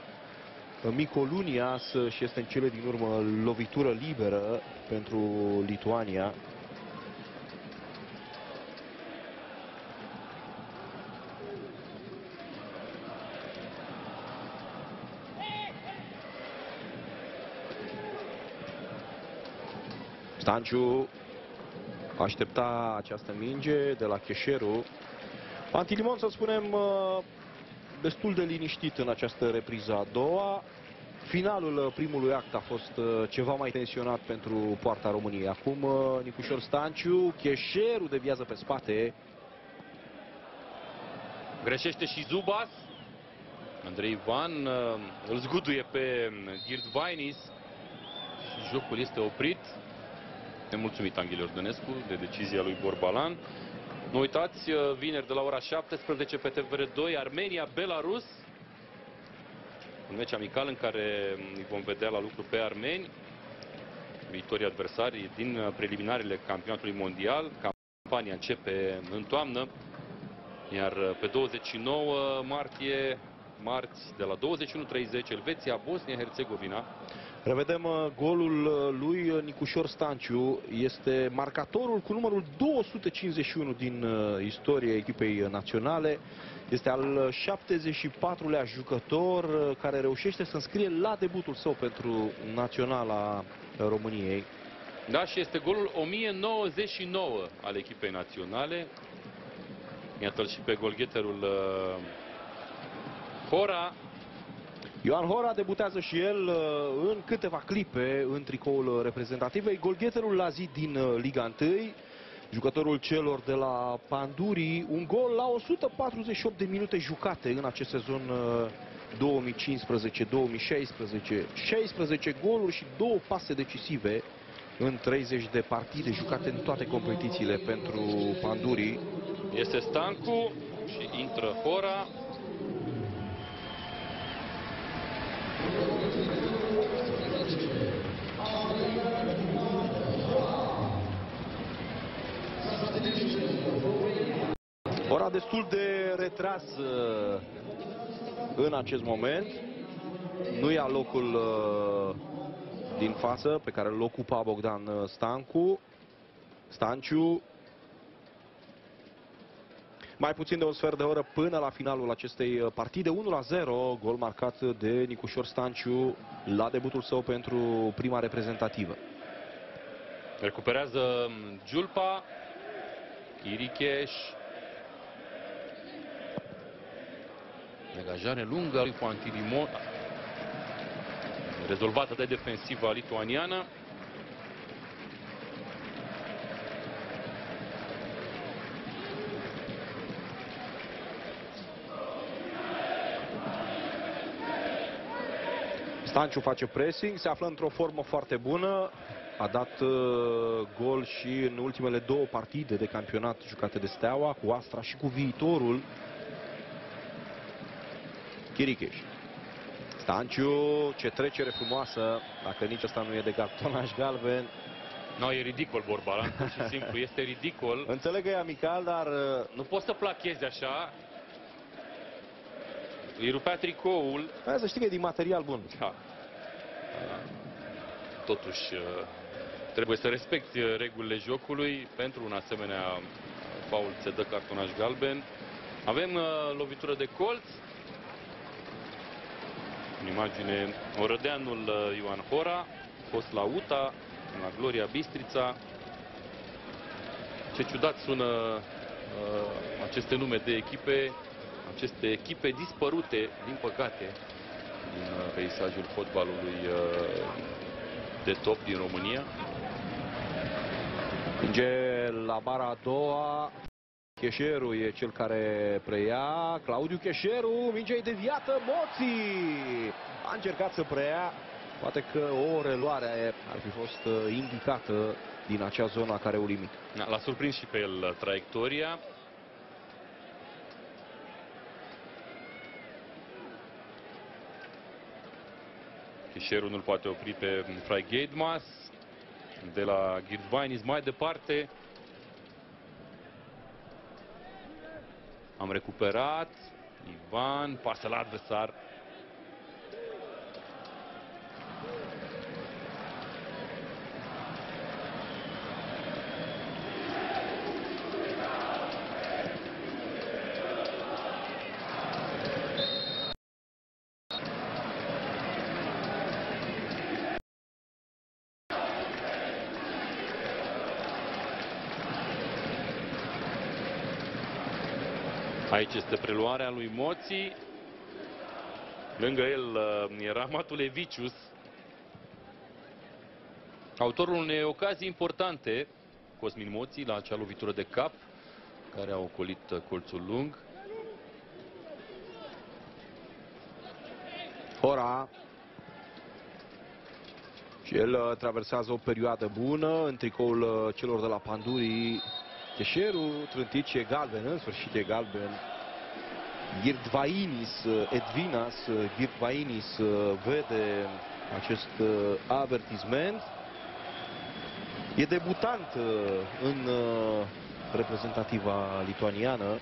S1: Micolunia și este în cele din urmă lovitură liberă pentru Lituania. Stanciu aștepta această minge de la Cheșeru. Antilimon, să spunem, uh, destul de liniștit în această repriză a doua. Finalul uh, primului act a fost uh, ceva mai tensionat pentru poarta României. Acum Nicușor Stanciu, Cheșeru deviază pe spate.
S2: Greșește și Zubas. Andrei Ivan îl zguduie pe Gird Vainis. Jocul este oprit. Nemulțumit Anghel Iordănescu de decizia lui Borbalan. Nu uitați, uh, vineri de la ora 17 pe TVR2, Armenia-Belarus. Un meci amical în care îi vom vedea la lucru pe armeni, viitorii adversari din uh, preliminarele campionatului mondial. Campania începe în toamnă, iar uh, pe 29 martie, marți, de la 21.30, Elveția, Bosnia-Herzegovina.
S1: Revedem uh, golul uh, lui uh, Nicușor Stanciu. Este marcatorul cu numărul 251 din istoria echipei naționale. Este al 74-lea jucător care reușește să înscrie la debutul său pentru naționala României.
S2: Da, și este golul 1099 al echipei naționale. Iată-l și pe golgheterul Hora.
S1: Ioan Hora debutează și el uh, în câteva clipe în tricoul reprezentativ. E golgheterul la zi din uh, Liga 1, jucătorul celor de la Panduri, un gol la 148 de minute jucate în acest sezon 2015-2016. 16 goluri și două pase decisive în 30 de partide jucate în toate competițiile pentru Panduri.
S2: Este Stancu și intră Hora.
S1: Ora destul de retras uh, în acest moment. Nu ia locul uh, din față pe care îl ocupa Bogdan uh, Stancu. Stanciu mai puțin de un sfert de oră până la finalul acestei uh, partide. 1-0, gol marcat de Nicușor Stanciu la debutul său pentru prima reprezentativă.
S2: Recuperează um, Giulpa, Chiricheș. Degajare lungă lui Pantilimon. Rezolvată de defensiva lituaniană.
S1: Stanciu face pressing, se află într-o formă foarte bună. A dat uh, gol și în ultimele două partide de campionat jucate de Steaua, cu Astra și cu viitorul. Chiricheș. Stanciu, ce trecere frumoasă, dacă nici asta nu e de cartonaj galben.
S2: Nu, no, e ridicol Borbalan, pur și simplu, este ridicol. [LAUGHS]
S1: Înțeleg că e amical, dar... Uh,
S2: nu poți să plachezi așa. Îi rupea tricoul.
S1: Hai să știi că e din material bun.
S2: Da. Totuși, uh, trebuie să respecti uh, regulile jocului. Pentru un asemenea faul se dă cartonaj galben. Avem uh, lovitură de colț. În imagine, orădeanul Ioan Hora, fost la UTA, la Gloria Bistrița. Ce ciudat sună uh, aceste nume de echipe, aceste echipe dispărute, din păcate, din uh, peisajul fotbalului uh, de top din România.
S1: Minge la bara a doua. Cheșeru e cel care preia. Claudiu Cheșeru, mingea e deviată. Moții a încercat să preia. Poate că o reluare ar fi fost uh, indicată din acea zonă care o limit.
S2: L-a surprins și pe el traiectoria. Fișerul nu-l poate opri pe Frai Gaidmas. De la Girdvainis mai departe. Am recuperat. Ivan, pasă la adversar. Aici este preluarea lui Moții. Lângă el uh, era Matulevicius. Autorul unei ocazii importante, Cosmin Moții, la acea lovitură de cap, care a ocolit uh, colțul lung.
S1: Ora. Și el uh, traversează o perioadă bună în tricoul uh, celor de la Pandurii. Cheșeru, trântit e galben, în sfârșit e galben. Girdvainis, uh, Edvinas, uh, Girdvainis uh, vede acest uh, avertisment. E debutant uh, în uh, reprezentativa lituaniană.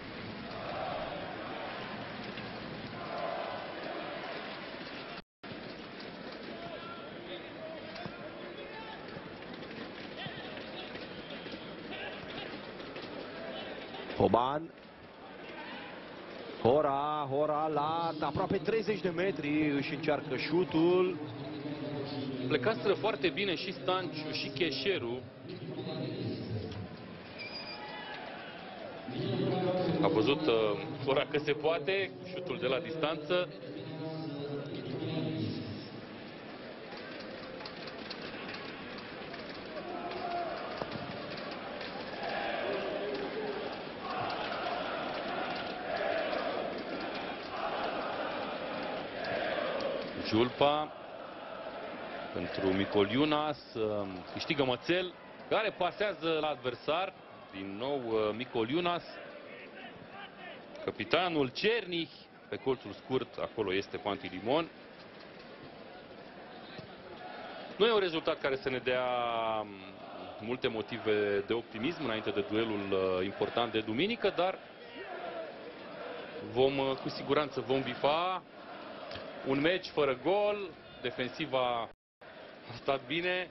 S1: Hoban. Hora, Hora la aproape 30 de metri își încearcă șutul.
S2: Plecaseră foarte bine și Stanciu și Cheșeru. A văzut uh, ora că se poate, șutul de la distanță. Julpa pentru Micol Iunas, uh, câștigă Mățel, care pasează la adversar, din nou uh, Micol Iunas, capitanul Cernich, pe colțul scurt, acolo este Pantilimon. Nu e un rezultat care să ne dea um, multe motive de optimism înainte de duelul uh, important de duminică, dar vom, uh, cu siguranță vom bifa un meci fără gol, defensiva a stat bine.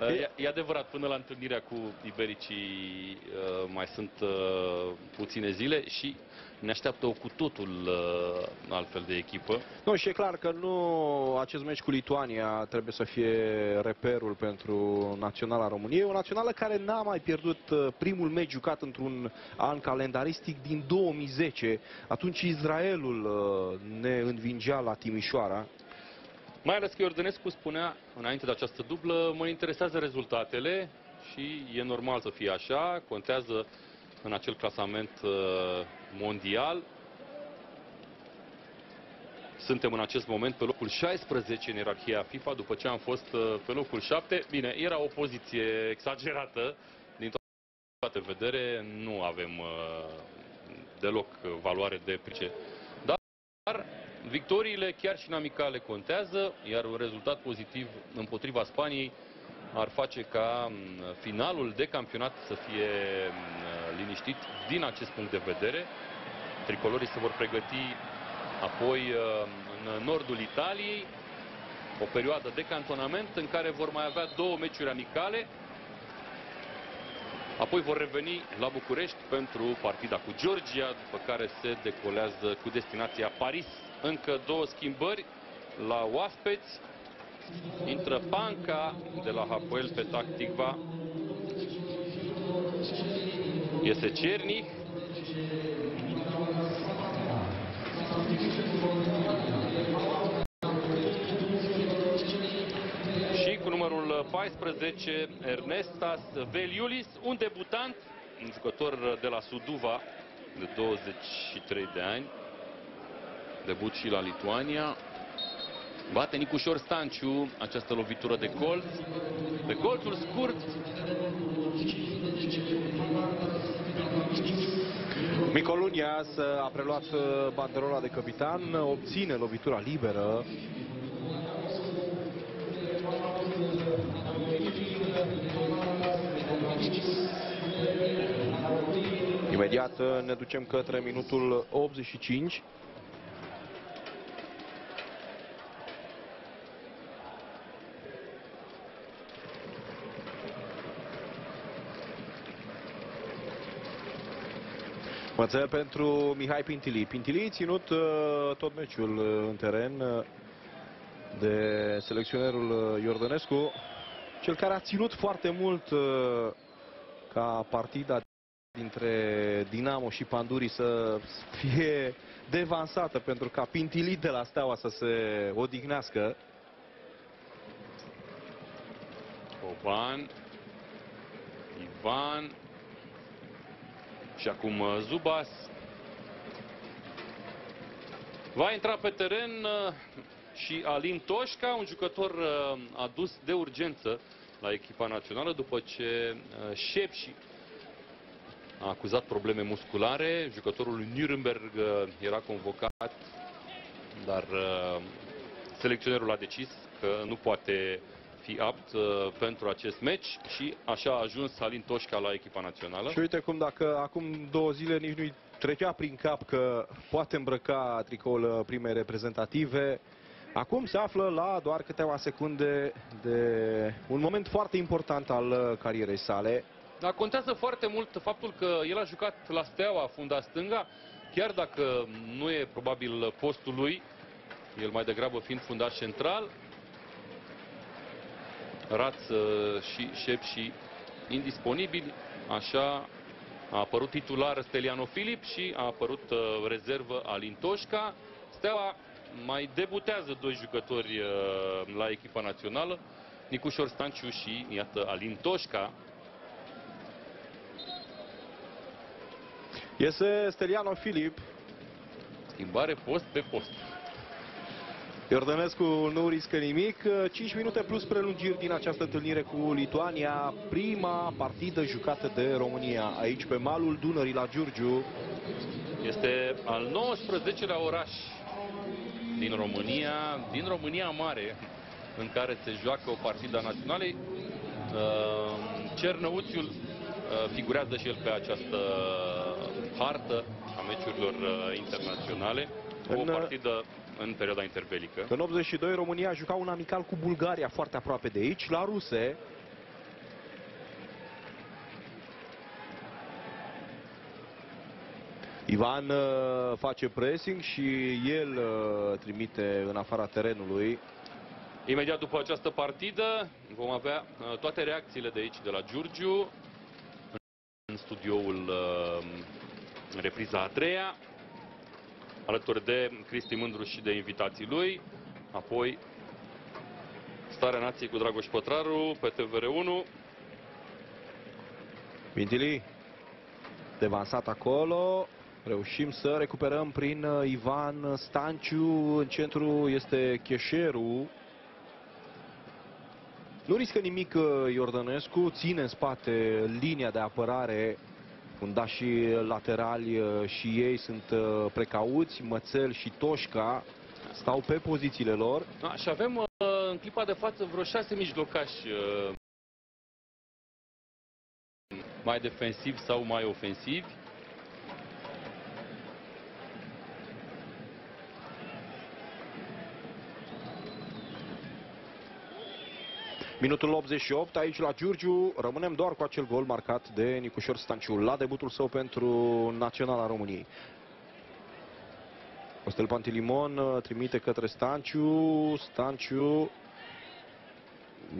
S1: E-
S2: E, e adevărat, până la întâlnirea cu ibericii uh, mai sunt uh, puține zile și ne așteaptă o cu totul uh, altfel de echipă.
S1: Nu, și e clar că nu acest meci cu Lituania trebuie să fie reperul pentru Naționala României. O națională care n-a mai pierdut uh, primul meci jucat într-un an calendaristic din 2010. Atunci Israelul uh, ne învingea la Timișoara.
S2: Mai ales că Iordănescu spunea, înainte de această dublă, mă interesează rezultatele și e normal să fie așa, contează în acel clasament uh, mondial. Suntem în acest moment pe locul 16 în ierarhia FIFA, după ce am fost uh, pe locul 7. Bine, era o poziție exagerată din toate vedere, nu avem uh, deloc valoare de price. Dar victoriile chiar și în amicale contează, iar un rezultat pozitiv împotriva Spaniei ar face ca m, finalul de campionat să fie m, liniștit din acest punct de vedere. Tricolorii se vor pregăti apoi uh, în nordul Italiei, o perioadă de cantonament în care vor mai avea două meciuri amicale, Apoi vor reveni la București pentru partida cu Georgia, după care se decolează cu destinația Paris. Încă două schimbări la oaspeți. Intră Panca de la Hapoel pe Tacticva. Este Cernic. Și cu numărul 14, Ernestas Veliulis, un debutant, un jucător de la Suduva, de 23 de ani, debut și la Lituania. Bate Nicușor Stanciu această lovitură de colț. Pe colțul scurt,
S1: Micolunias a preluat uh, banderola de capitan, obține lovitura liberă. Imediat uh, ne ducem către minutul 85. Mățel pentru Mihai Pintili. Pintili ținut uh, tot meciul uh, în teren uh, de selecționerul uh, Iordănescu, cel care a ținut foarte mult uh, ca partida dintre Dinamo și Panduri să fie devansată pentru ca Pintilit de la Steaua să se odihnească.
S2: Boban, Ivan și acum uh, Zubas. Va intra pe teren uh, și Alin Toșca, un jucător uh, adus de urgență la echipa națională după ce Șepși a acuzat probleme musculare. Jucătorul lui Nuremberg era convocat, dar selecționerul a decis că nu poate fi apt uh, pentru acest meci și așa a ajuns Alin Toșca la echipa națională.
S1: Și uite cum dacă acum două zile nici nu-i trecea prin cap că poate îmbrăca tricoul uh, primei reprezentative, acum se află la doar câteva secunde de un moment foarte important al uh, carierei sale.
S2: Dar contează foarte mult faptul că el a jucat la Steaua, funda stânga, chiar dacă nu e probabil postul lui, el mai degrabă fiind fundaș central, Raț și Șep și indisponibili. Așa a apărut titular Steliano Filip și a apărut uh, rezervă Alin Toșca. Steaua mai debutează doi jucători uh, la echipa națională, Nicușor Stanciu și, iată, Alin Toșca.
S1: Iese Steliano Filip.
S2: Schimbare post pe post.
S1: Iordănescu nu riscă nimic. 5 minute plus prelungiri din această întâlnire cu Lituania. Prima partidă jucată de România aici pe malul Dunării la Giurgiu.
S2: Este al 19-lea oraș din România, din România Mare, în care se joacă o partidă națională. Uh, Cernăuțiul uh, figurează și el pe această hartă a meciurilor uh, internaționale. O partidă în perioada interbelică.
S1: În 82 România juca un amical cu Bulgaria foarte aproape de aici, la ruse. Ivan uh, face pressing și el uh, trimite în afara terenului.
S2: Imediat după această partidă vom avea uh, toate reacțiile de aici, de la Giurgiu, în studioul uh, repriza a treia alături de Cristi Mândru și de invitații lui. Apoi Starea Nației cu Dragoș Pătraru pe TVR1.
S1: Vintili devansat acolo. Reușim să recuperăm prin uh, Ivan Stanciu. În centru este Cheșeru. Nu riscă nimic uh, Iordănescu, ține în spate linia de apărare Fundașii laterali uh, și ei sunt uh, precauți, Mățel și Toșca stau pe pozițiile lor.
S2: Da, și avem uh, în clipa de față vreo șase mijlocași mai defensivi sau mai ofensivi.
S1: Minutul 88, aici la Giurgiu, rămânem doar cu acel gol marcat de Nicușor Stanciu la debutul său pentru Naționala României. Costel Pantilimon uh, trimite către Stanciu, Stanciu...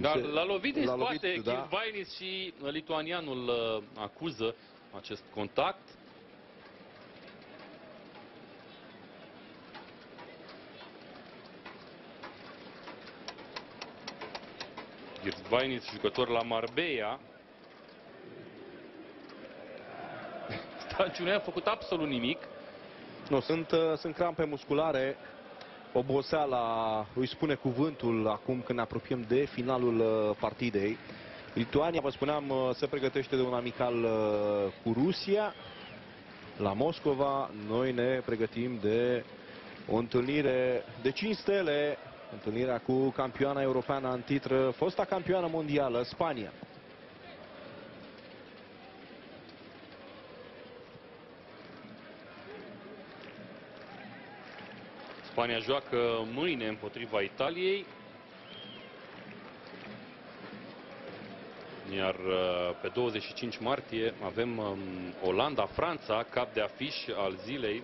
S2: Dar l-a lovit din spate, da. Kilvainis și lituanianul uh, acuză acest contact. Girvainic, jucător la Marbella. Stanciu nu a făcut absolut nimic.
S1: Nu, sunt, uh, sunt crampe musculare. Oboseala îi spune cuvântul acum când ne apropiem de finalul uh, partidei. Lituania, vă spuneam, uh, se pregătește de un amical cu Rusia la Moscova. Noi ne pregătim de o întâlnire de 5 stele Întâlnirea cu campioana europeană în titră, fosta campioană mondială, Spania.
S2: Spania joacă mâine împotriva Italiei. Iar uh, pe 25 martie avem um, Olanda-Franța, cap de afiș al zilei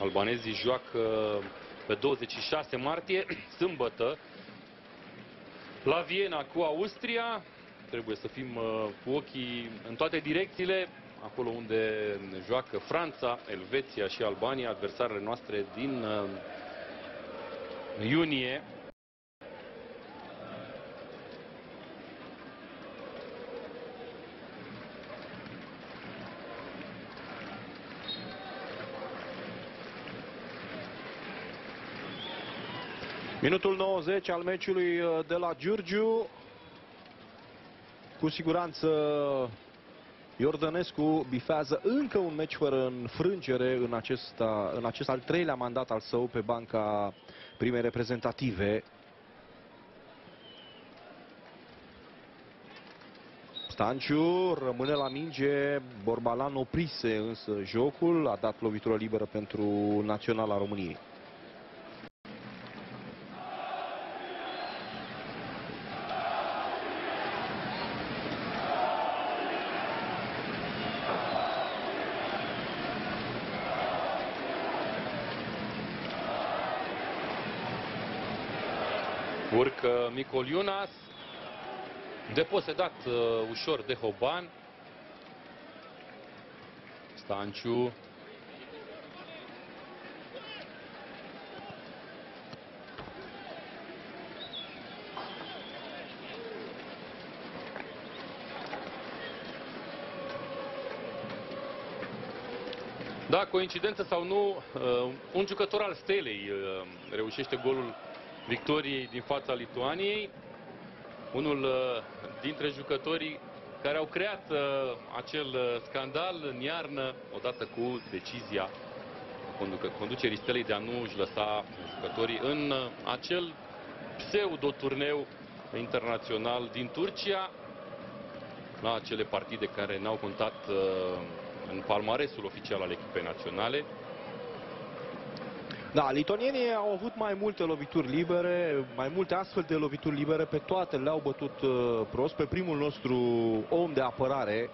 S2: Albanezii joacă pe 26 martie, [CLEARS THROAT] sâmbătă, la Viena cu Austria. trebuie să fim uh, cu ochii în toate direcțiile, acolo unde joacă Franța, Elveția și Albania, adversarele noastre din uh, iunie.
S1: Minutul 90 al meciului uh, de la Giurgiu. Cu siguranță Iordănescu bifează încă un meci fără înfrângere în, acesta, în acest al treilea mandat al său pe banca primei reprezentative. Stanciu rămâne la minge, Borbalan oprise însă jocul, a dat lovitură liberă pentru Naționala României.
S2: Urcă Micol Ionas, deposedat uh, ușor de Hoban. Stanciu. Da, coincidență sau nu, uh, un jucător al Stelei uh, reușește golul victoriei din fața Lituaniei. Unul uh, dintre jucătorii care au creat uh, acel uh, scandal în iarnă, odată cu decizia conducerii Stelei de a nu își lăsa jucătorii în acel pseudo-turneu internațional din Turcia, la acele partide care n-au contat în palmaresul oficial al echipei naționale.
S1: Da, litonienii au avut mai multe lovituri libere, mai multe astfel de lovituri libere, pe toate le-au bătut uh, prost. Pe primul nostru om de apărare,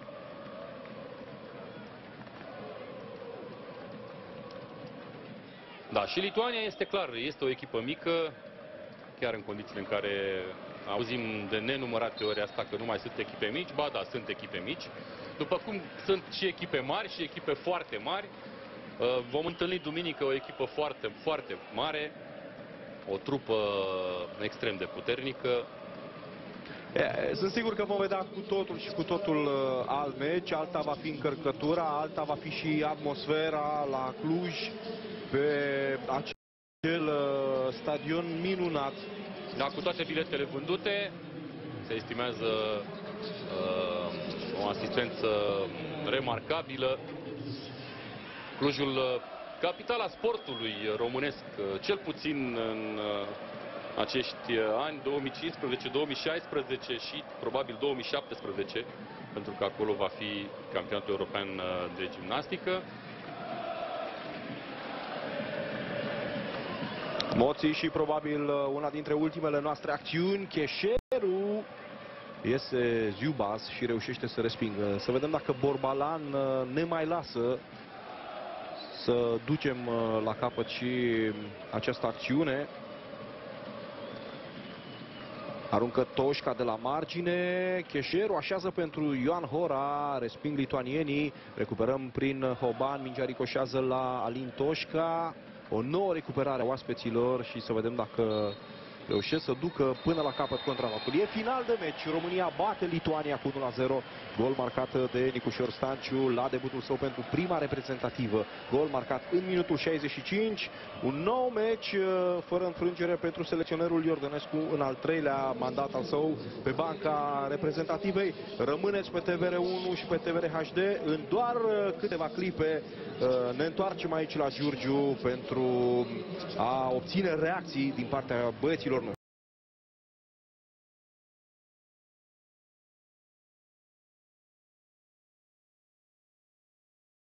S2: Da, și Lituania este clar, este o echipă mică, chiar în condițiile în care auzim de nenumărate ori asta că nu mai sunt echipe mici, ba da, sunt echipe mici, după cum sunt și echipe mari și echipe foarte mari, Uh, vom întâlni duminică o echipă foarte, foarte mare, o trupă extrem de puternică.
S1: Sunt sigur că vom vedea cu totul și cu totul uh, alt meci. Alta va fi încărcătura, alta va fi și atmosfera la Cluj pe acel uh, stadion minunat.
S2: Da, cu toate biletele vândute, se estimează uh, o asistență remarcabilă Clujul, uh, capitala sportului românesc, uh, cel puțin în uh, acești ani 2015, 2016 și probabil 2017, pentru că acolo va fi campionatul european de gimnastică.
S1: Moții și probabil una dintre ultimele noastre acțiuni, Cheșeru iese Ziubas și reușește să respingă. Să vedem dacă Borbalan ne mai lasă să ducem uh, la capăt și această acțiune. Aruncă Toșca de la margine, Cheșeru așează pentru Ioan Hora, resping lituanienii, recuperăm prin Hoban, mingea ricoșează la Alin Toșca, o nouă recuperare a oaspeților și să vedem dacă reușesc să ducă până la capăt contraatacul. E final de meci. România bate Lituania cu 1-0. Gol marcat de Nicușor Stanciu la debutul său pentru prima reprezentativă. Gol marcat în minutul 65. Un nou meci uh, fără înfrângere pentru selecționerul Iordănescu în al treilea mandat al său pe banca reprezentativei. Rămâneți pe TVR1 și pe TVR HD. În doar uh, câteva clipe uh, ne întoarcem aici la Giurgiu pentru a obține reacții din partea băieților